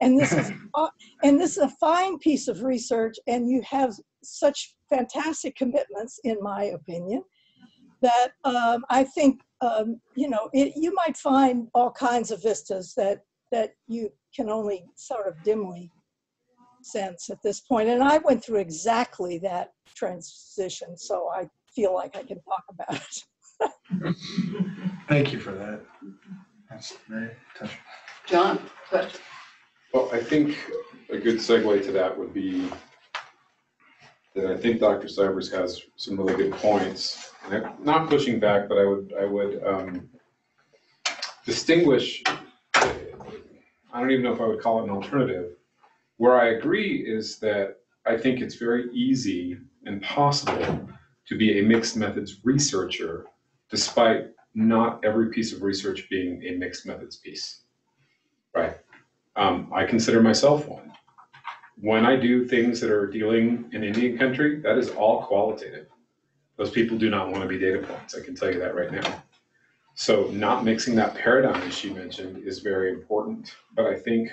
and this is *laughs* uh, and this is a fine piece of research and you have such fantastic commitments in my opinion that um, i think um, you know it, you might find all kinds of vistas that that you can only sort of dimly sense at this point and i went through exactly that transition so i feel like i can talk about it *laughs* thank you for that. That's very touching. John, question? Well, I think a good segue to that would be that I think Dr. Stivers has some really good points. And I'm not pushing back, but I would, I would um, distinguish, I don't even know if I would call it an alternative. Where I agree is that I think it's very easy and possible to be a mixed methods researcher despite not every piece of research being a mixed methods piece. Right? Um, I consider myself one. When I do things that are dealing in Indian country, that is all qualitative. Those people do not want to be data points. I can tell you that right now. So not mixing that paradigm, as she mentioned, is very important. But I think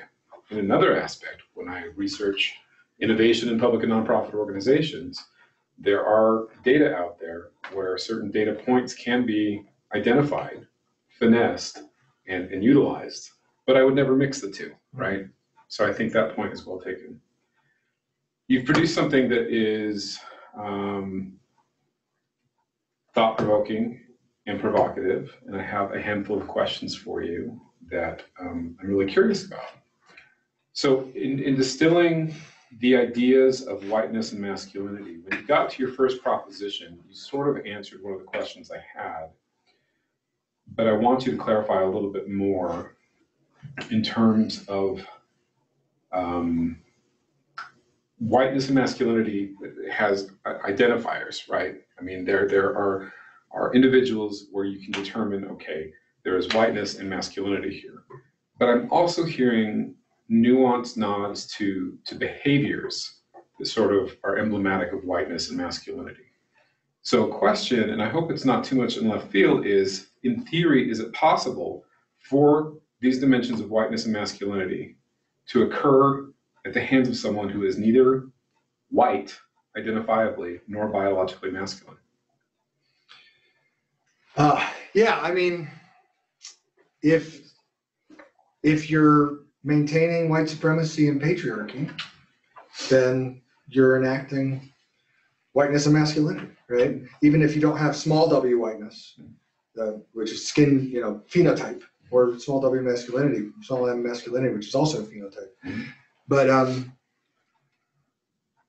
in another aspect, when I research innovation in public and nonprofit organizations, there are data out there where certain data points can be identified, finessed, and, and utilized. But I would never mix the two, right? So I think that point is well taken. You've produced something that is um, thought provoking and provocative, and I have a handful of questions for you that um, I'm really curious about. So, in, in distilling the ideas of whiteness and masculinity, when you got to your first proposition, you sort of answered one of the questions I had. But I want you to clarify a little bit more in terms of um, whiteness and masculinity has identifiers, right? I mean, there there are are individuals where you can determine, okay, there is whiteness and masculinity here. But I'm also hearing nuanced nods to to behaviors that sort of are emblematic of whiteness and masculinity. So, a question, and I hope it's not too much in left field, is in theory, is it possible for these dimensions of whiteness and masculinity to occur at the hands of someone who is neither white identifiably nor biologically masculine? Uh, yeah, I mean, if, if you're maintaining white supremacy and patriarchy, then you're enacting whiteness and masculinity, right? Even if you don't have small w whiteness, uh, which is skin, you know, phenotype, or small w masculinity, small m masculinity, which is also a phenotype. Mhm. But um,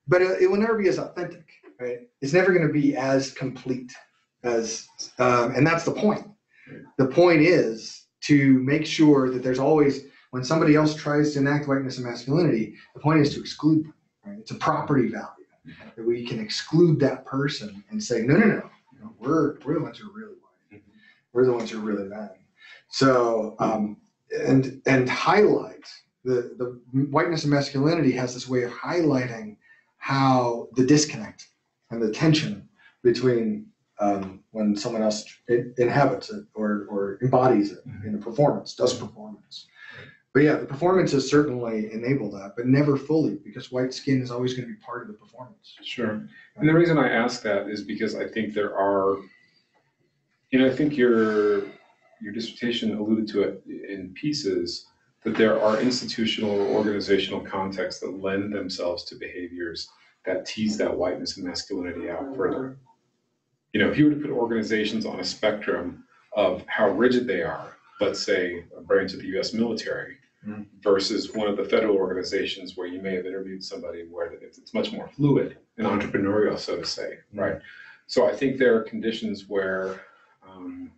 but it, it will never be as authentic, right? It's never going to be as complete as, um, and that's the point. The point is to make sure that there's always when somebody else tries to enact whiteness and masculinity, the point is to exclude them. Right? It's a property value that we can exclude that person and say, no, no, no, you know, we're we're the ones who are really white. We're the ones who are really bad. So um, and and highlight the the whiteness and masculinity has this way of highlighting how the disconnect and the tension between um, when someone else inhabits it or, or embodies it in a performance, does performance. But yeah, the performance has certainly enabled that, but never fully because white skin is always going to be part of the performance. Sure. And the reason I ask that is because I think there are, you know, I think your your dissertation alluded to it in pieces that there are institutional or organizational contexts that lend themselves to behaviors that tease that whiteness and masculinity out further. You know, if you were to put organizations on a spectrum of how rigid they are, let's say a branch of the US military Mm. versus one of the federal organizations where you may have interviewed somebody where it's, it's much more fluid and entrepreneurial, so to say, right? So I think there are conditions where um,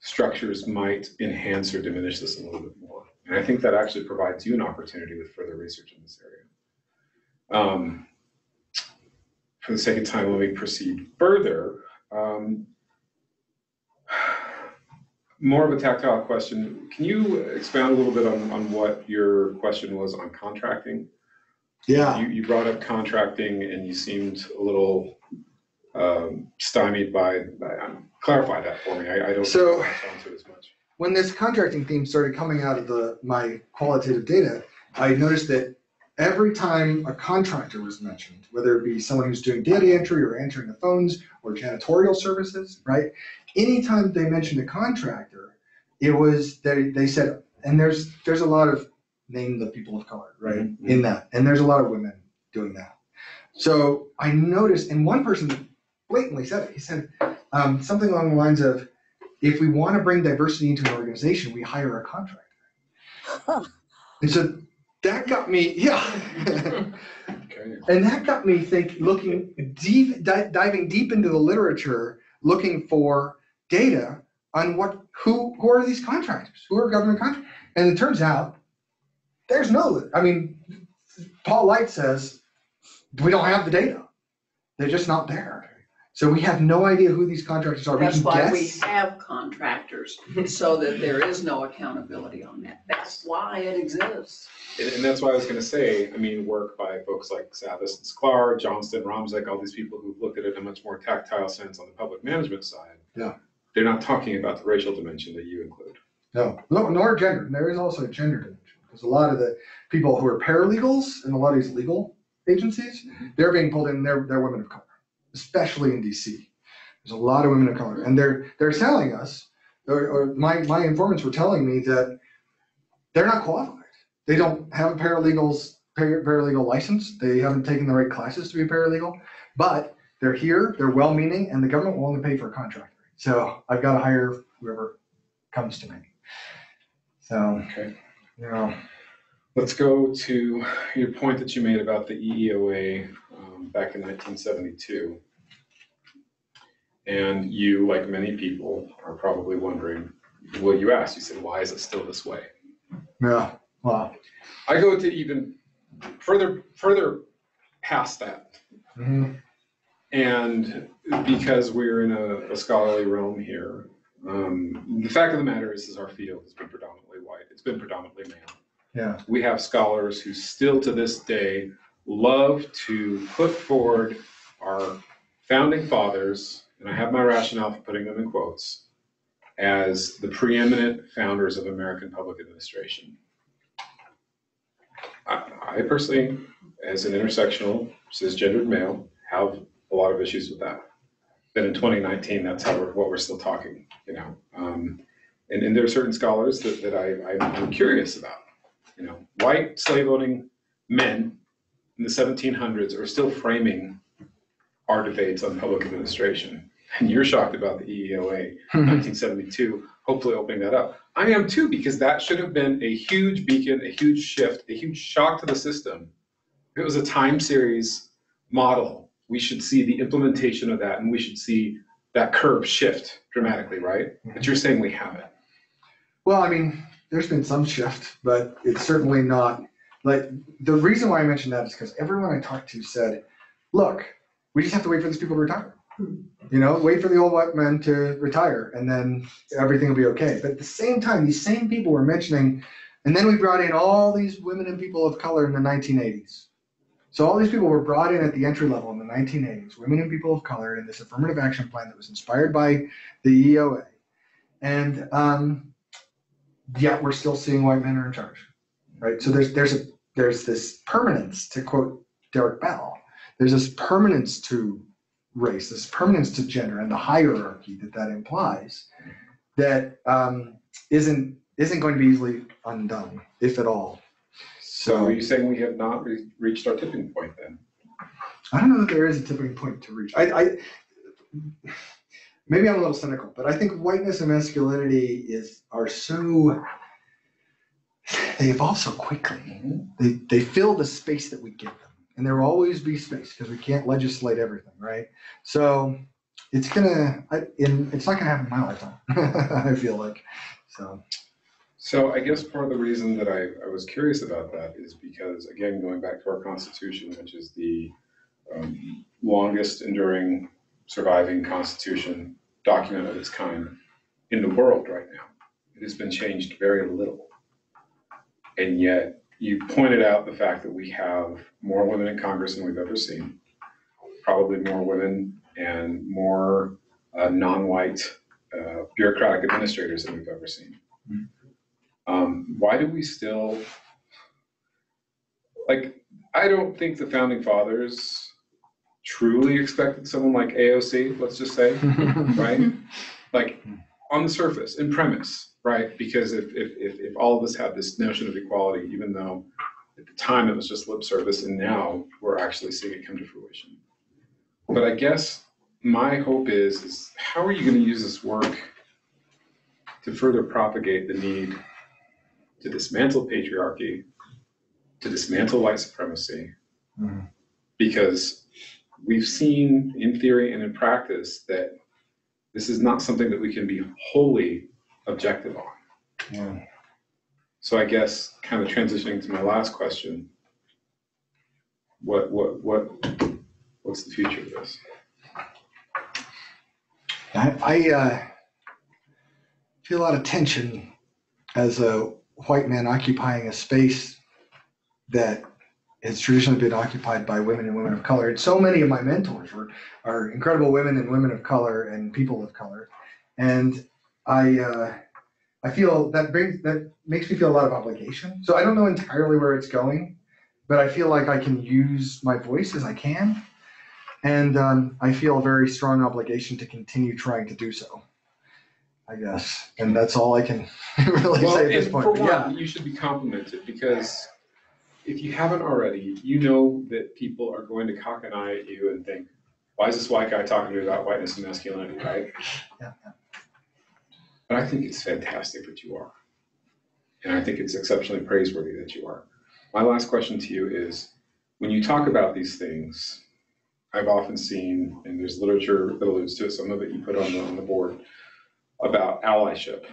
structures might enhance or diminish this a little bit more. And I think that actually provides you an opportunity with further research in this area. Um, for the sake of time, let me proceed further. Um, more of a tactile question. Can you expound a little bit on, on what your question was on contracting? Yeah. You, you brought up contracting and you seemed a little um, stymied by, by- um, clarify that for me. I, I don't. So- latch onto it as much. when this contracting theme started coming out of the my qualitative data, I noticed that every time a contractor was mentioned, whether it be someone who's doing data entry or answering the phones or janitorial services, right? Anytime they mentioned a contractor, it was they they said, and there's there's a lot of name the people of color, right? Mhm. In that, and there's a lot of women doing that. So I noticed, and one person blatantly said it. He said um, something along the lines of, if we want to bring diversity into an organization, we hire a contractor. *laughs* And so that got me, yeah. And that got me think, looking deep, di- diving deep into the literature, looking for data on what, who, who are these contractors? Who are government contractors? And it turns out, there's no, I mean, Paul Light says, we don't have the data. They're just not there. So we have no idea who these contractors are. We That's can why we have contractors, so that there is no accountability on that. That's why it exists. And, and that's why I was gonna say, I mean, work by folks like Savas and Sclar, Johnston, Romzek, all these people who've looked at it in a much more tactile sense on the public management side. Yeah. They're not talking about the racial dimension that you include. No, no, nor gender. There is also a gender dimension. Because a lot of the people who are paralegals in a lot of these legal agencies, mm-hmm. they're being pulled in, they're, they're women of color, especially in DC. There's a lot of women of color, and they're, they're telling us, or, or my, my informants were telling me that they're not qualified. They don't have a paralegal's, paralegal license. They haven't taken the right classes to be a paralegal, but they're here, they're well-meaning, and the government will only pay for a contractor. So I've got to hire whoever comes to me. So, Okay. you know, Let's go to your point that you made about the EEOA um, back in nineteen seventy-two. And you, like many people, are probably wondering, well, you asked, you said, why is it still this way? Yeah, well, I go to even further, further past that. mhm, And because we're in a, a scholarly realm here, um, the fact of the matter is, is our field has been predominantly white. It's been predominantly male. yeah, We have scholars who still to this day love to put forward our founding fathers, and I have my rationale for putting them in quotes, as the preeminent founders of American public administration. I, I personally, as an intersectional cisgendered male, have a lot of issues with that. Then in 2019, that's how we're, what we're still talking, you know. Um, and, and there are certain scholars that, that I, I'm curious about you know, white slave owning men in the 1700s are still framing our debates on public administration. And you're shocked about the EEOA 1972, *laughs* mm-hmm. hopefully opening that up. I am too, because that should have been a huge beacon, a huge shift, a huge shock to the system. If it was a time series model, we should see the implementation of that and we should see that curve shift dramatically, right? But you're saying we haven't. Well, I mean, there's been some shift, but it's certainly not, like, the reason why I mentioned that is because everyone I talked to said, look, we just have to wait for these people to retire. You know, wait for the old white men to retire and then everything will be okay. But at the same time, these same people were mentioning, and then we brought in all these women and people of color in the 1980s. So all these people were brought in at the entry level in the 1980s, women and people of color in this affirmative action plan that was inspired by the EOA. And um, yet we're still seeing white men are in charge, right? So there's there's a there's this permanence to quote Derek Bell. There's this permanence to race, this permanence to gender, and the hierarchy that that implies that um, isn't isn't going to be easily undone, if at all. So So are you saying we have not re- reached our tipping point then? I don't know that there is a tipping point to reach. I, I maybe I'm a little cynical, but I think whiteness and masculinity is are so they evolve so quickly. They they fill the space that we give them, and there will always be space because we can't legislate everything, right? So it's gonna I, in it's not gonna happen in my lifetime. *laughs* I feel like so. So I guess part of the reason that I, I was curious about that is because, again, going back to our Constitution, which is the um, longest enduring surviving Constitution document of its kind in the world right now, it has been changed very little. And yet, you pointed out the fact that we have more women in Congress than we've ever seen, probably more women and more uh, non-white uh, bureaucratic administrators than we've ever seen. Um, why do we still, like, I don't think the founding fathers truly expected someone like AOC, let's just say, *laughs* right? *laughs* Like, on the surface, in premise, right? Because if, if, if, if all of us had this notion of equality, even though at the time it was just lip service, and now we're actually seeing it come to fruition. But I guess my hope is, is how are you gonna use this work to further propagate the need to dismantle patriarchy, to dismantle white supremacy? Mhm. Because we've seen in theory and in practice that This is not something that we can be wholly objective on. Yeah. So I guess kind of transitioning to my last question. What, what, what, what's the future of this? I, I uh, feel a lot of tension as a white man occupying a space that has traditionally been occupied by women and women of color. And so many of my mentors were, are incredible women and women of color and people of color. And I, uh, I feel that brings, that makes me feel a lot of obligation. So I don't know entirely where it's going, but I feel like I can use my voice as I can. And um, I feel a very strong obligation to continue trying to do so. I guess, and that's all I can *laughs* really Well, say at this point. for But yeah, one, you should be complimented because if you haven't already, you know that people are going to cock an eye at you and think, why is this white guy talking to me about whiteness and masculinity, right? Yeah, yeah. But I think it's fantastic that you are. And I think it's exceptionally praiseworthy that you are. My last question to you is, when you talk about these things, I've often seen, and there's literature that alludes to it, some of it you put on the, on the board, about allyship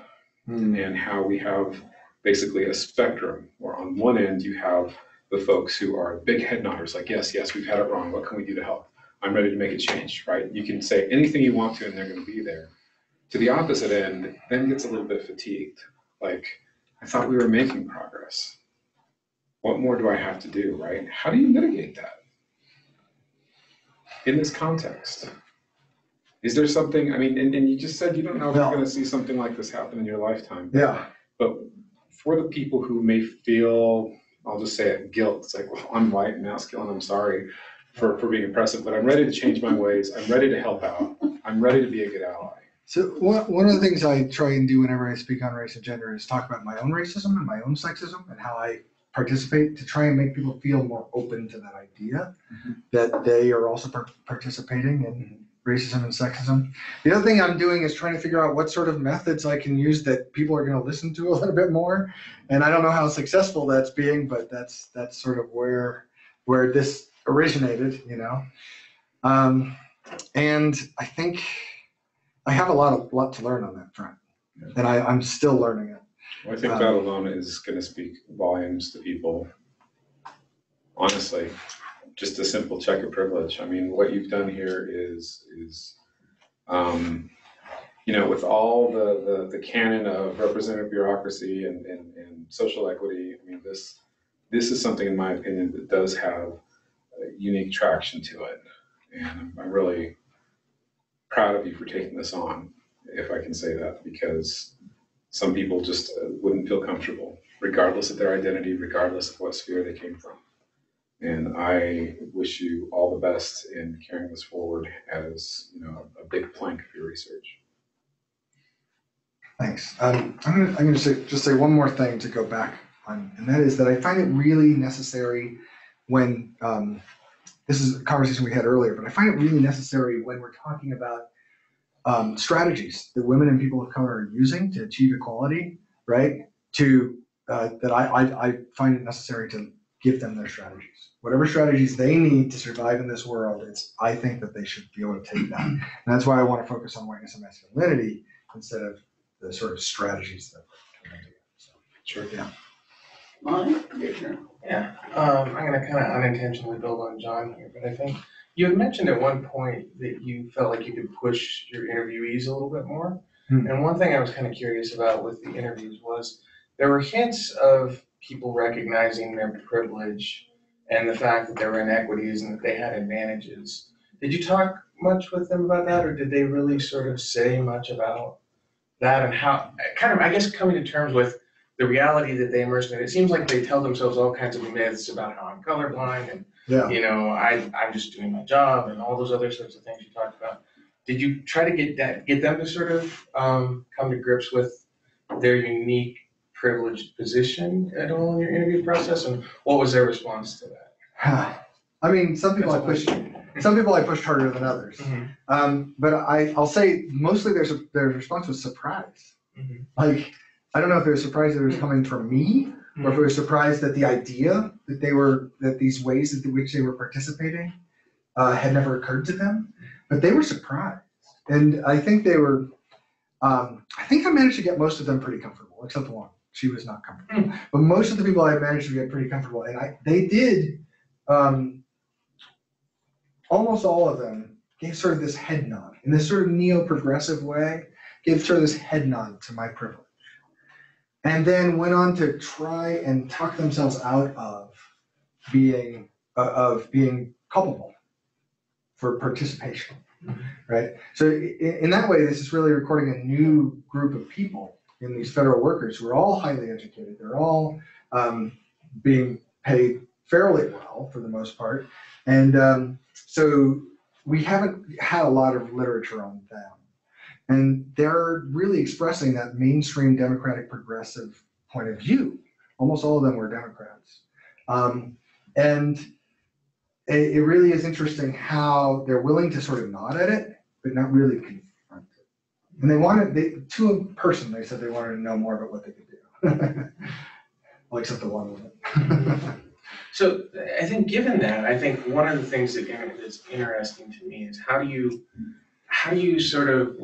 Hmm. and how we have basically a spectrum where on one end you have the folks who are big head nodders, like, yes, yes, we've had it wrong. What can we do to help? I'm ready to make a change, right? You can say anything you want to and they're going to be there. To the opposite end, then gets a little bit fatigued. Like, I thought we were making progress. What more do I have to do, right? How do you mitigate that in this context? Is there something, I mean, and, and you just said you don't know if you're going to see something like this happen in your lifetime. yeah, But for the people who may feel, I'll just say it, guilt, it's like, well, I'm white and masculine, I'm sorry for, for being oppressive, but I'm ready to change my ways. I'm ready to help out. I'm ready to be a good ally. So one, one of the things I try and do whenever I speak on race and gender is talk about my own racism and my own sexism and how I participate to try and make people feel more open to that idea that they are also par- participating in racism and sexism. The other thing I'm doing is trying to figure out what sort of methods I can use that people are going to listen to a *laughs* little bit more. And I don't know how successful that's being, but that's that's sort of where where this originated, you know. Um, and I think I have a lot of lot to learn on that front, and I, I'm still learning it. I think that alone is going to speak volumes to people. Honestly, just a simple check of privilege. I mean, what you've done here is, is, um, you know, with all the, the, the canon of representative bureaucracy and, and, and social equity, I mean, this, this is something, in my opinion, that does have a unique traction to it. And I'm, I'm really proud of you for taking this on, if I can say that, because some people just uh, wouldn't feel comfortable, regardless of their identity, regardless of what sphere they came from. And I wish you all the best in carrying this forward as you know a big plank of your research. Thanks. Um, I'm gonna, I'm gonna say, just say one more thing to go back on, and that is that I find it really necessary when, um, this is a conversation we had earlier, but I find it really necessary when we're talking about um, strategies that women and people of color are using to achieve equality, right? To, uh, that I, I, I find it necessary to give them their strategies. Whatever strategies they need to survive in this world, it's, I think that they should be able to take that. And that's why I want to focus on whiteness and masculinity instead of the sort of strategies that. So, Sure. Yeah. Lonnie, your turn. Yeah, um, I'm gonna kind of unintentionally build on John here, but I think you had mentioned at one point that you felt like you could push your interviewees a little bit more. Hmm. And one thing I was kind of curious about with the interviews was there were hints of people recognizing their privilege and the fact that there were inequities and that they had advantages. Did you talk much with them about that, or did they really sort of say much about that and how, kind of, I guess, coming to terms with the reality that they immerse in. It seems like they tell themselves all kinds of myths about how I'm colorblind and, Yeah. you know, I, I'm just doing my job and all those other sorts of things you talked about. Did you try to get that, get them to sort of, um, come to grips with their unique privileged position at all in your interview process? And what was their response to that? *sighs* I mean, some people I push, some people I pushed harder than others. Mhm. Um, but I, I'll say mostly their, their response was surprise. Mhm. Like, I don't know if they were surprised that it was coming from me or if they were surprised that the idea that they were, that these ways in which they were participating uh, had never occurred to them, but they were surprised. And I think they were, um, I think I managed to get most of them pretty comfortable, except the one. She was not comfortable. But most of the people I managed to get pretty comfortable. And I, they did, um, almost all of them gave sort of this head nod in this sort of neo-progressive way, gave sort of this head nod to my privilege. And then went on to try and talk themselves out of being, uh, of being culpable for participation, right? So in, in that way, this is really recording a new group of people in these federal workers who are all highly educated. They're all um, being paid fairly well for the most part. And um, so we haven't had a lot of literature on them. And they're really expressing that mainstream Democratic progressive point of view. Almost all of them were Democrats. Um, and it, it really is interesting how they're willing to sort of nod at it, but not really confront it. And they wanted, they, to a person, they said they wanted to know more about what they could do. well, except the one woman. *laughs* So I think given that, I think one of the things that that's interesting to me is how do you, how do you sort of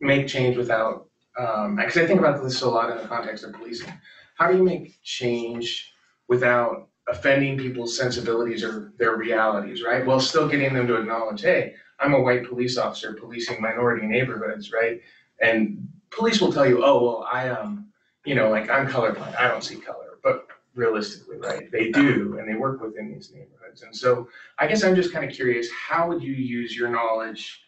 make change without, um, because I think about this a lot in the context of policing. How do you make change without offending people's sensibilities or their realities, right? While still getting them to acknowledge, hey, I'm a white police officer policing minority neighborhoods, right? And police will tell you, oh, well, I um, you know, like I'm colorblind, I don't see color, but realistically, right? They do, and they work within these neighborhoods. And so I guess I'm just kind of curious, how would you use your knowledge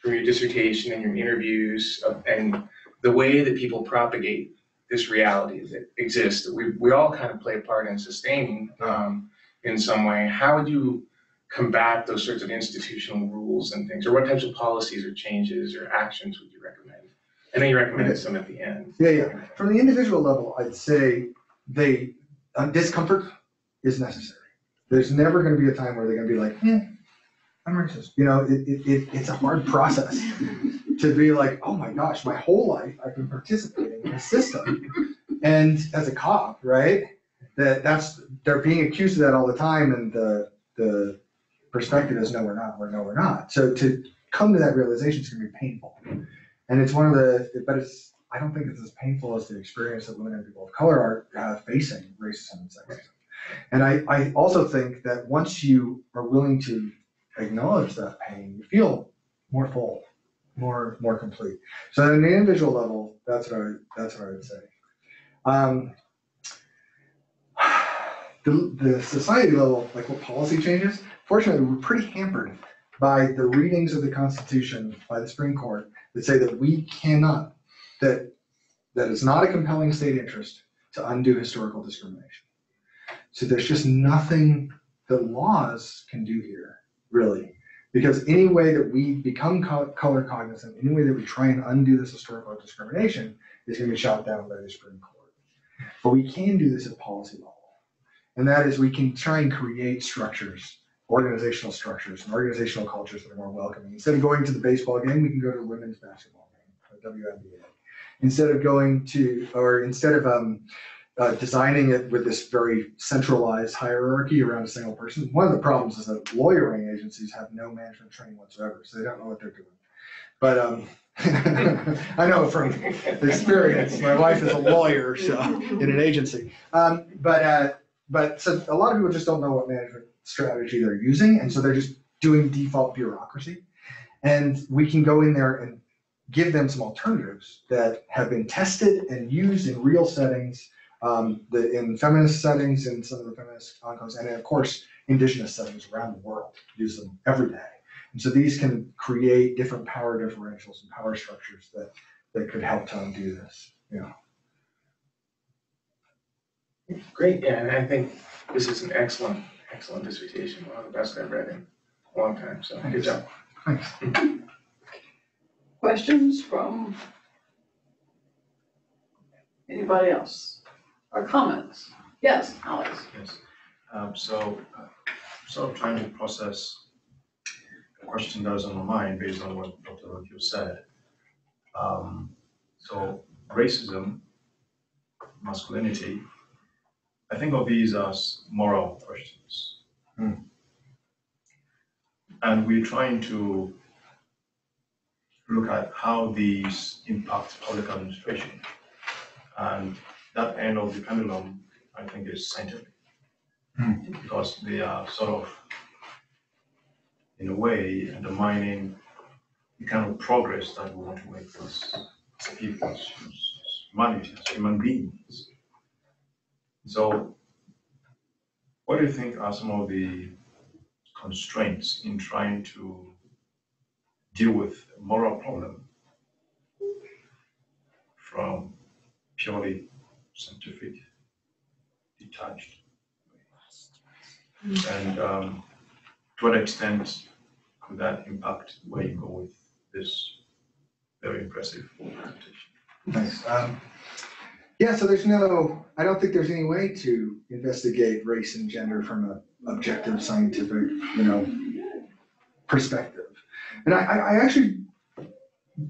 from your dissertation and your interviews of, and the way that people propagate this reality that exists, that we, we all kind of play a part in sustaining um, in some way. How would you combat those sorts of institutional rules and things? Or what types of policies or changes or actions would you recommend? I know you recommended some at the end. Yeah, yeah. From the individual level, I'd say they, uh, discomfort is necessary. There's never gonna be a time where they're gonna be like, eh, I'm racist. You know, it, it, it, it's a hard process to be like, oh my gosh, my whole life I've been participating in a system. And as a cop, right, that that's, they're being accused of that all the time and the, the perspective is no, we're not, we're no, we're not. So to come to that realization is gonna be painful. And it's one of the, but it's, I don't think it's as painful as the experience that women and people of color are uh, facing racism and sexism. And I, I also think that once you are willing to acknowledge that pain, you feel more full, more, more complete. So at an individual level, that's what I, that's what I would say. Um, the, the society level, like what policy changes, fortunately, we're pretty hampered by the readings of the Constitution by the Supreme Court that say that we cannot, that, that it's not a compelling state interest to undo historical discrimination. So there's just nothing that laws can do here, really. Because any way that we become color cognizant, any way that we try and undo this historical discrimination is gonna be shot down by the Supreme Court. But we can do this at policy level. And that is we can try and create structures organizational structures and organizational cultures that are more welcoming. Instead of going to the baseball game, we can go to a women's basketball game, WNBA. Instead of going to, or instead of um, uh, designing it with this very centralized hierarchy around a single person, one of the problems is that lawyering agencies have no management training whatsoever, so they don't know what they're doing. But um, *laughs* I know from experience. My wife is a lawyer, so in an agency. Um, but uh, but so a lot of people just don't know what management strategy they're using, and so they're just doing default bureaucracy. And we can go in there and give them some alternatives that have been tested and used in real settings, um, the, in feminist settings, in some of the feminist enclaves, and of course, indigenous settings around the world use them every day. And so these can create different power differentials and power structures that, that could help to undo this, Yeah. Great, yeah, and I think this is an excellent, excellent dissertation, one of the best I've read in a long time, so good job. Thanks. Questions from anybody else? Or comments? Yes, Alex? Yes, um, so, uh, sort of trying to process the question that was on my mind based on what Dr. Ronquillo said. Um, so racism, masculinity, I think of these as moral questions. Hmm. And we're trying to look at how these impact public administration. And that end of the pendulum, I think, is scientific. Hmm. Because they are sort of, in a way, undermining the kind of progress that we want to make as people, as as humanity, as human beings. So what do you think are some of the constraints in trying to deal with a moral problem from purely scientific, detached? And um, to what extent could that impact where you go with this very impressive presentation? Thanks. Um, Yeah, so there's no, I don't think there's any way to investigate race and gender from an objective scientific, you know, perspective. And I, I, I actually,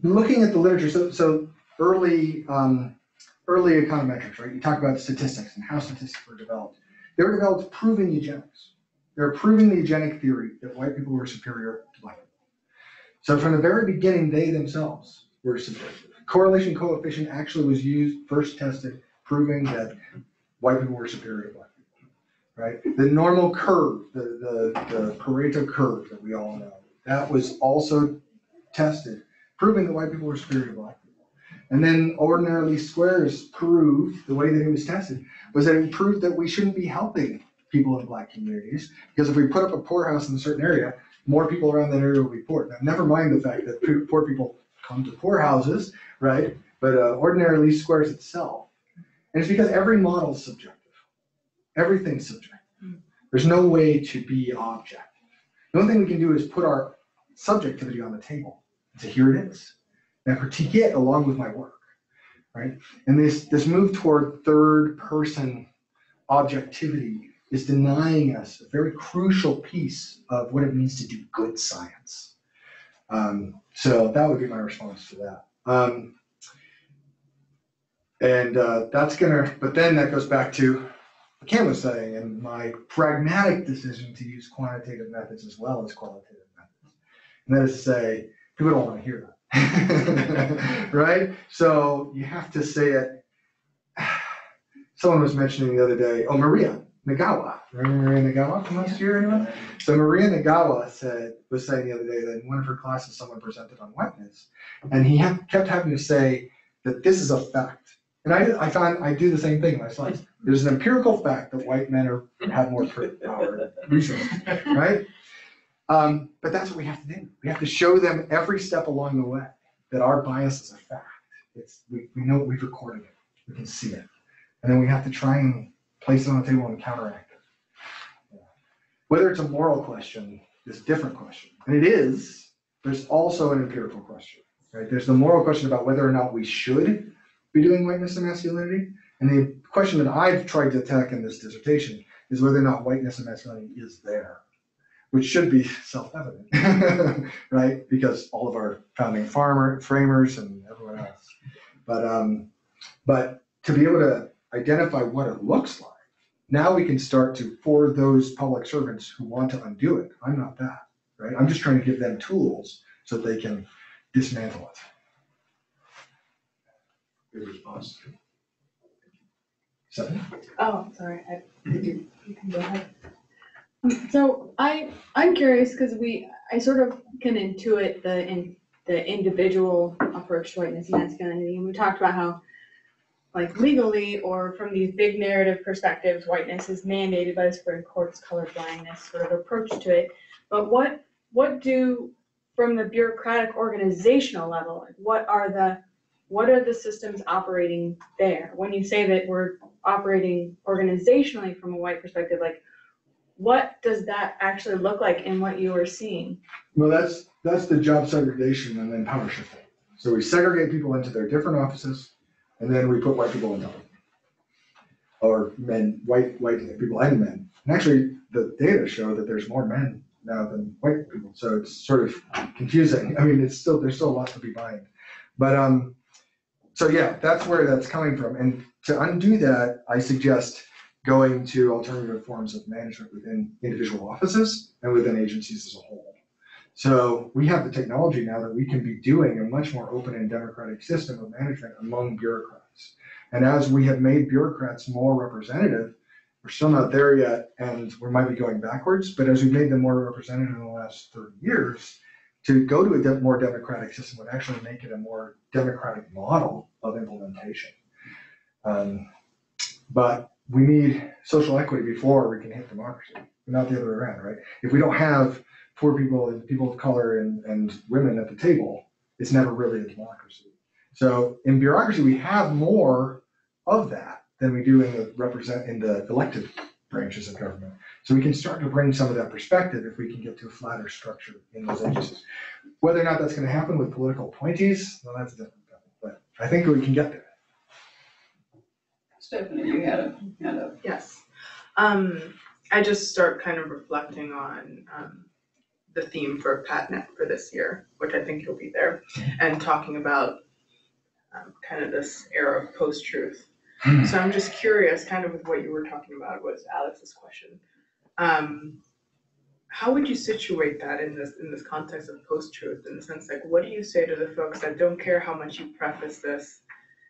looking at the literature, so, so early, um, early econometrics, right? You talk about statistics and how statistics were developed. They were developed proving eugenics. They're proving the eugenic theory that white people were superior to black people. So from the very beginning, they themselves were superior correlation coefficient actually was used, first tested, proving that white people were superior to black people, right? The normal curve, the, the, the Pareto curve that we all know, that was also tested, proving that white people were superior to black. And then ordinary least squares proved, the way that it was tested, was that it proved that we shouldn't be helping people in black communities, because if we put up a poorhouse in a certain area, more people around that area will be poor. Now, never mind the fact that poor- people come to poor houses, right? But uh, squares itself. And it's because every model is subjective. Everything's subjective. There's no way to be objective. The only thing we can do is put our subjectivity on the table So here it is. And critique it along with my work, right? And this, this move toward third person objectivity is denying us a very crucial piece of what it means to do good science. Um, so that would be my response to that. Um, and uh, that's gonna, but then that goes back to what Ken was saying and my pragmatic decision to use quantitative methods as well as qualitative methods. And that is to say, people don't wanna hear that. *laughs* Right? So you have to say it. *sighs* Someone was mentioning the other day, oh, Maria Nagawa. Remember Maria Nagawa from last year, anyone? So Maria Nagawa said, was saying the other day that in one of her classes, someone presented on whiteness. And he ha- kept having to say that this is a fact. And I, I find, I do the same thing in my slides. There's an empirical fact that white men are, have more power *laughs* resources, right? Um, but that's what we have to do. We have to show them every step along the way that our bias is a fact. It's, we, we know we've recorded it. We can see it. And then we have to try and place it on the table and counteract it. Yeah. Whether it's a moral question is a different question. And it is, there's also an empirical question, right? There's the moral question about whether or not we should be doing whiteness and masculinity. And the question that I've tried to attack in this dissertation is whether or not whiteness and masculinity is there, which should be self-evident, *laughs* right? Because all of our founding farmer, framers and everyone else. But, um, but to be able to identify what it looks like, now we can start to, for those public servants who want to undo it, I'm not that, right? I'm just trying to give them tools so that they can dismantle it. Good response. So, Oh, sorry, I, you can go ahead. So I, I'm curious, because we, I sort of can intuit the, in, the individual approach to whiteness and masculinity, and we talked about how like legally or from these big narrative perspectives, whiteness is mandated by the Supreme Court's colorblindness sort of approach to it. But what, what do, from the bureaucratic organizational level, like, what are the, what are the systems operating there? When you say that we're operating organizationally from a white perspective, like what does that actually look like in what you are seeing? Well, that's, that's the job segregation and then power shifting. So we segregate people into their different offices and then we put white people in them. Or men, white, white people and men. And actually, the data show that there's more men now than white people, so it's sort of confusing. *laughs* I mean, it's still, there's still a lot to be mined. But, um, so yeah, that's where that's coming from. And to undo that, I suggest going to alternative forms of management within individual offices and within agencies as a whole. So we have the technology now that we can be doing a much more open and democratic system of management among bureaucrats. And as we have made bureaucrats more representative, we're still not there yet, and we might be going backwards, but as we've made them more representative in the last thirty years, to go to a de- more democratic system would actually make it a more democratic model of implementation. Um, But we need social equity before we can hit democracy, not the other way around, right? If we don't have poor people and people of color and, and women at the table, it's never really a democracy. So in bureaucracy, we have more of that than we do in the represent, in the elected branches of government. So we can start to bring some of that perspective if we can get to a flatter structure in those agencies. Whether or not that's gonna happen with political appointees, well, that's a different but I think we can get there. Stephanie, you had a, had a, Yes. Um, I just start kind of reflecting on, um, the theme for PATNet for this year, which I think you'll be there, and talking about um, kind of this era of post-truth. So I'm just curious, kind of with what you were talking about was Alex's question. Um, how would you situate that in this, in this context of post-truth, in the sense like, what do you say to the folks that don't care how much you preface this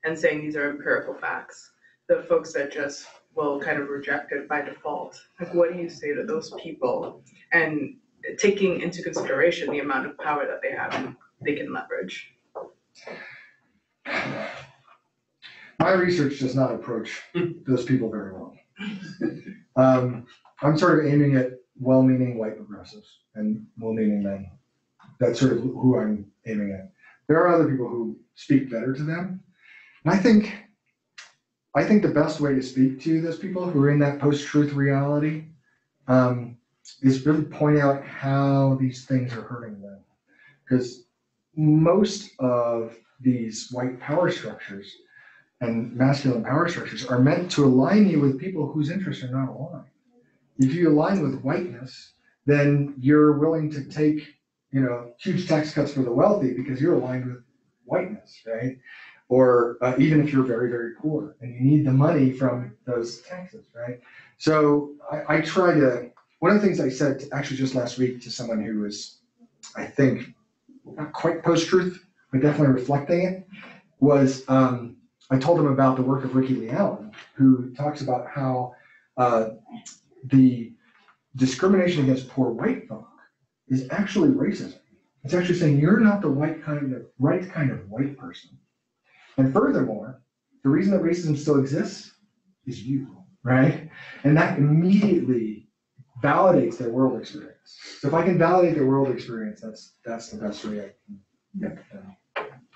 and saying these are empirical facts? The folks that just will kind of reject it by default, like what do you say to those people? And taking into consideration the amount of power that they have and they can leverage. My research does not approach those people very well. Um, I'm sort of aiming at well-meaning white progressives and well-meaning men. That's sort of who I'm aiming at. There are other people who speak better to them. And I think, I think the best way to speak to those people who are in that post-truth reality um, is really point out how these things are hurting them. Because most of these white power structures and masculine power structures are meant to align you with people whose interests are not aligned. If you align with whiteness, then you're willing to take, you know, huge tax cuts for the wealthy because you're aligned with whiteness, right? Or uh, even if you're very, very poor and you need the money from those taxes, right? So I, I try to, one of the things I said actually just last week to someone who was, I think, not quite post-truth, but definitely reflecting it, was um, I told him about the work of Ricky Lee Allen, who talks about how uh, the discrimination against poor white folk is actually racism. It's actually saying you're not the white kind of right kind of white person. And furthermore, the reason that racism still exists is you, right? And that immediately validates their world experience. So if I can validate their world experience, that's that's the best way I can get them,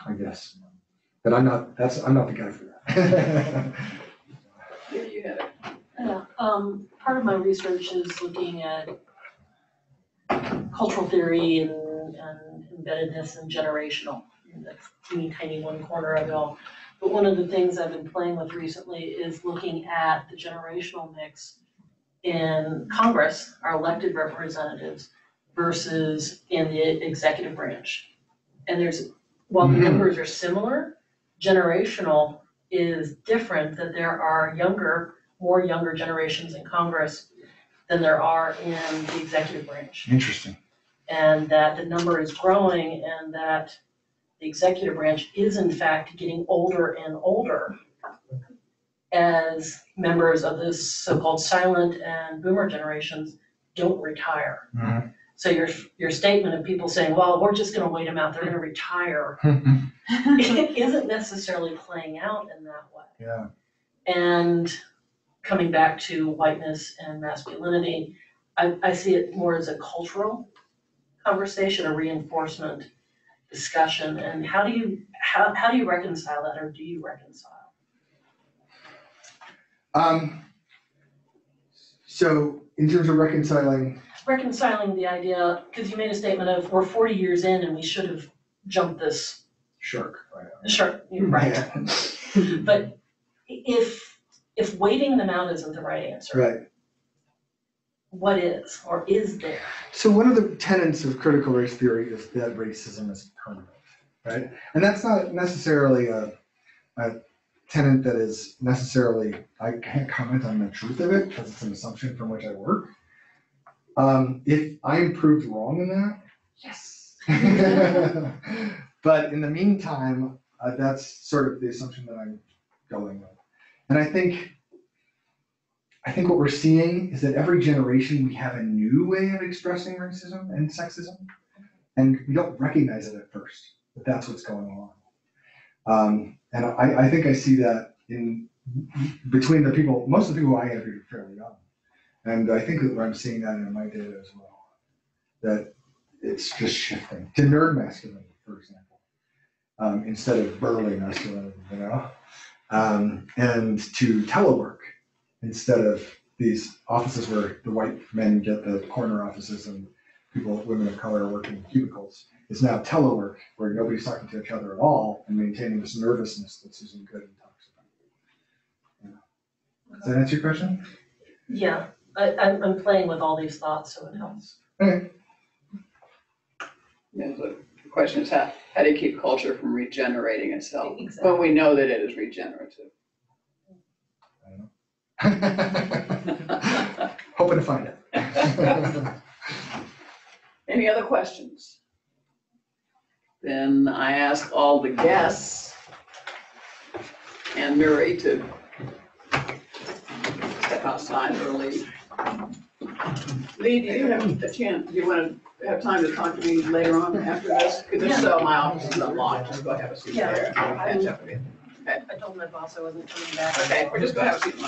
I guess. But I'm not, that's, I'm not the guy for that. *laughs* yeah, you had a, Yeah, um, part of my research is looking at cultural theory and, and embeddedness and generational. And That's teeny tiny one corner of it all. But one of the things I've been playing with recently is looking at the generational mix in Congress, our elected representatives, versus in the executive branch. And there's, while the Mhm. numbers are similar, generational is different, that there are younger more younger generations in Congress than there are in the executive branch. Interesting. And that the number is growing and that the executive branch is in fact getting older and older as members of this so-called silent and boomer generations don't retire. Mhm. So your, your statement of people saying, well, we're just gonna wait them out, they're gonna retire, *laughs* *laughs* isn't necessarily playing out in that way. Yeah. And coming back to whiteness and masculinity, I, I see it more as a cultural conversation, a reinforcement discussion, and how do you, how, how do you reconcile that, or do you reconcile? Um, so in terms of reconciling, Reconciling the idea, because you made a statement of, we're forty years in and we should have jumped this shark. shark, you're right. But if, if waiting them out isn't the right answer, Right. What is, or is there? So one of the tenets of critical race theory is that racism is permanent, right? And that's not necessarily a, a tenet that is necessarily, I can't comment on the truth of it because it's an assumption from which I work. Um, if I am proved wrong in that, Yes. *laughs* But in the meantime, uh, that's sort of the assumption that I'm going with. And I think, I think what we're seeing is that every generation, we have a new way of expressing racism and sexism. And we don't recognize it at first, but that's what's going on. Um, and I, I think I see that in, between the people, most of the people I interviewed are fairly young. And I think that I'm seeing that in my data as well. That it's just shifting to nerd masculinity, for example, um, instead of burly masculinity, you know, um, and to telework instead of these offices where the white men get the corner offices and people, women of color are working in cubicles. It's now telework where nobody's talking to each other at all and maintaining this nervousness that Susan Gooden talks about. Yeah. Does that answer your question? Yeah, I, I'm, I'm playing with all these thoughts, so it helps. Okay. Yeah, the question is how, how do you keep culture from regenerating itself? Exactly. When we know that it is regenerative. *laughs* Hoping to find it. *laughs* Any other questions? Then I ask all the guests and Nuri to step outside or leave. Lee, do you have a chance, do you want to have time to talk to me later on after this? Because if so, my office is unlocked, just go have a seat Yeah. there. I'll catch up with you. I told my boss I wasn't coming back. Okay, we're just gonna have a seat in my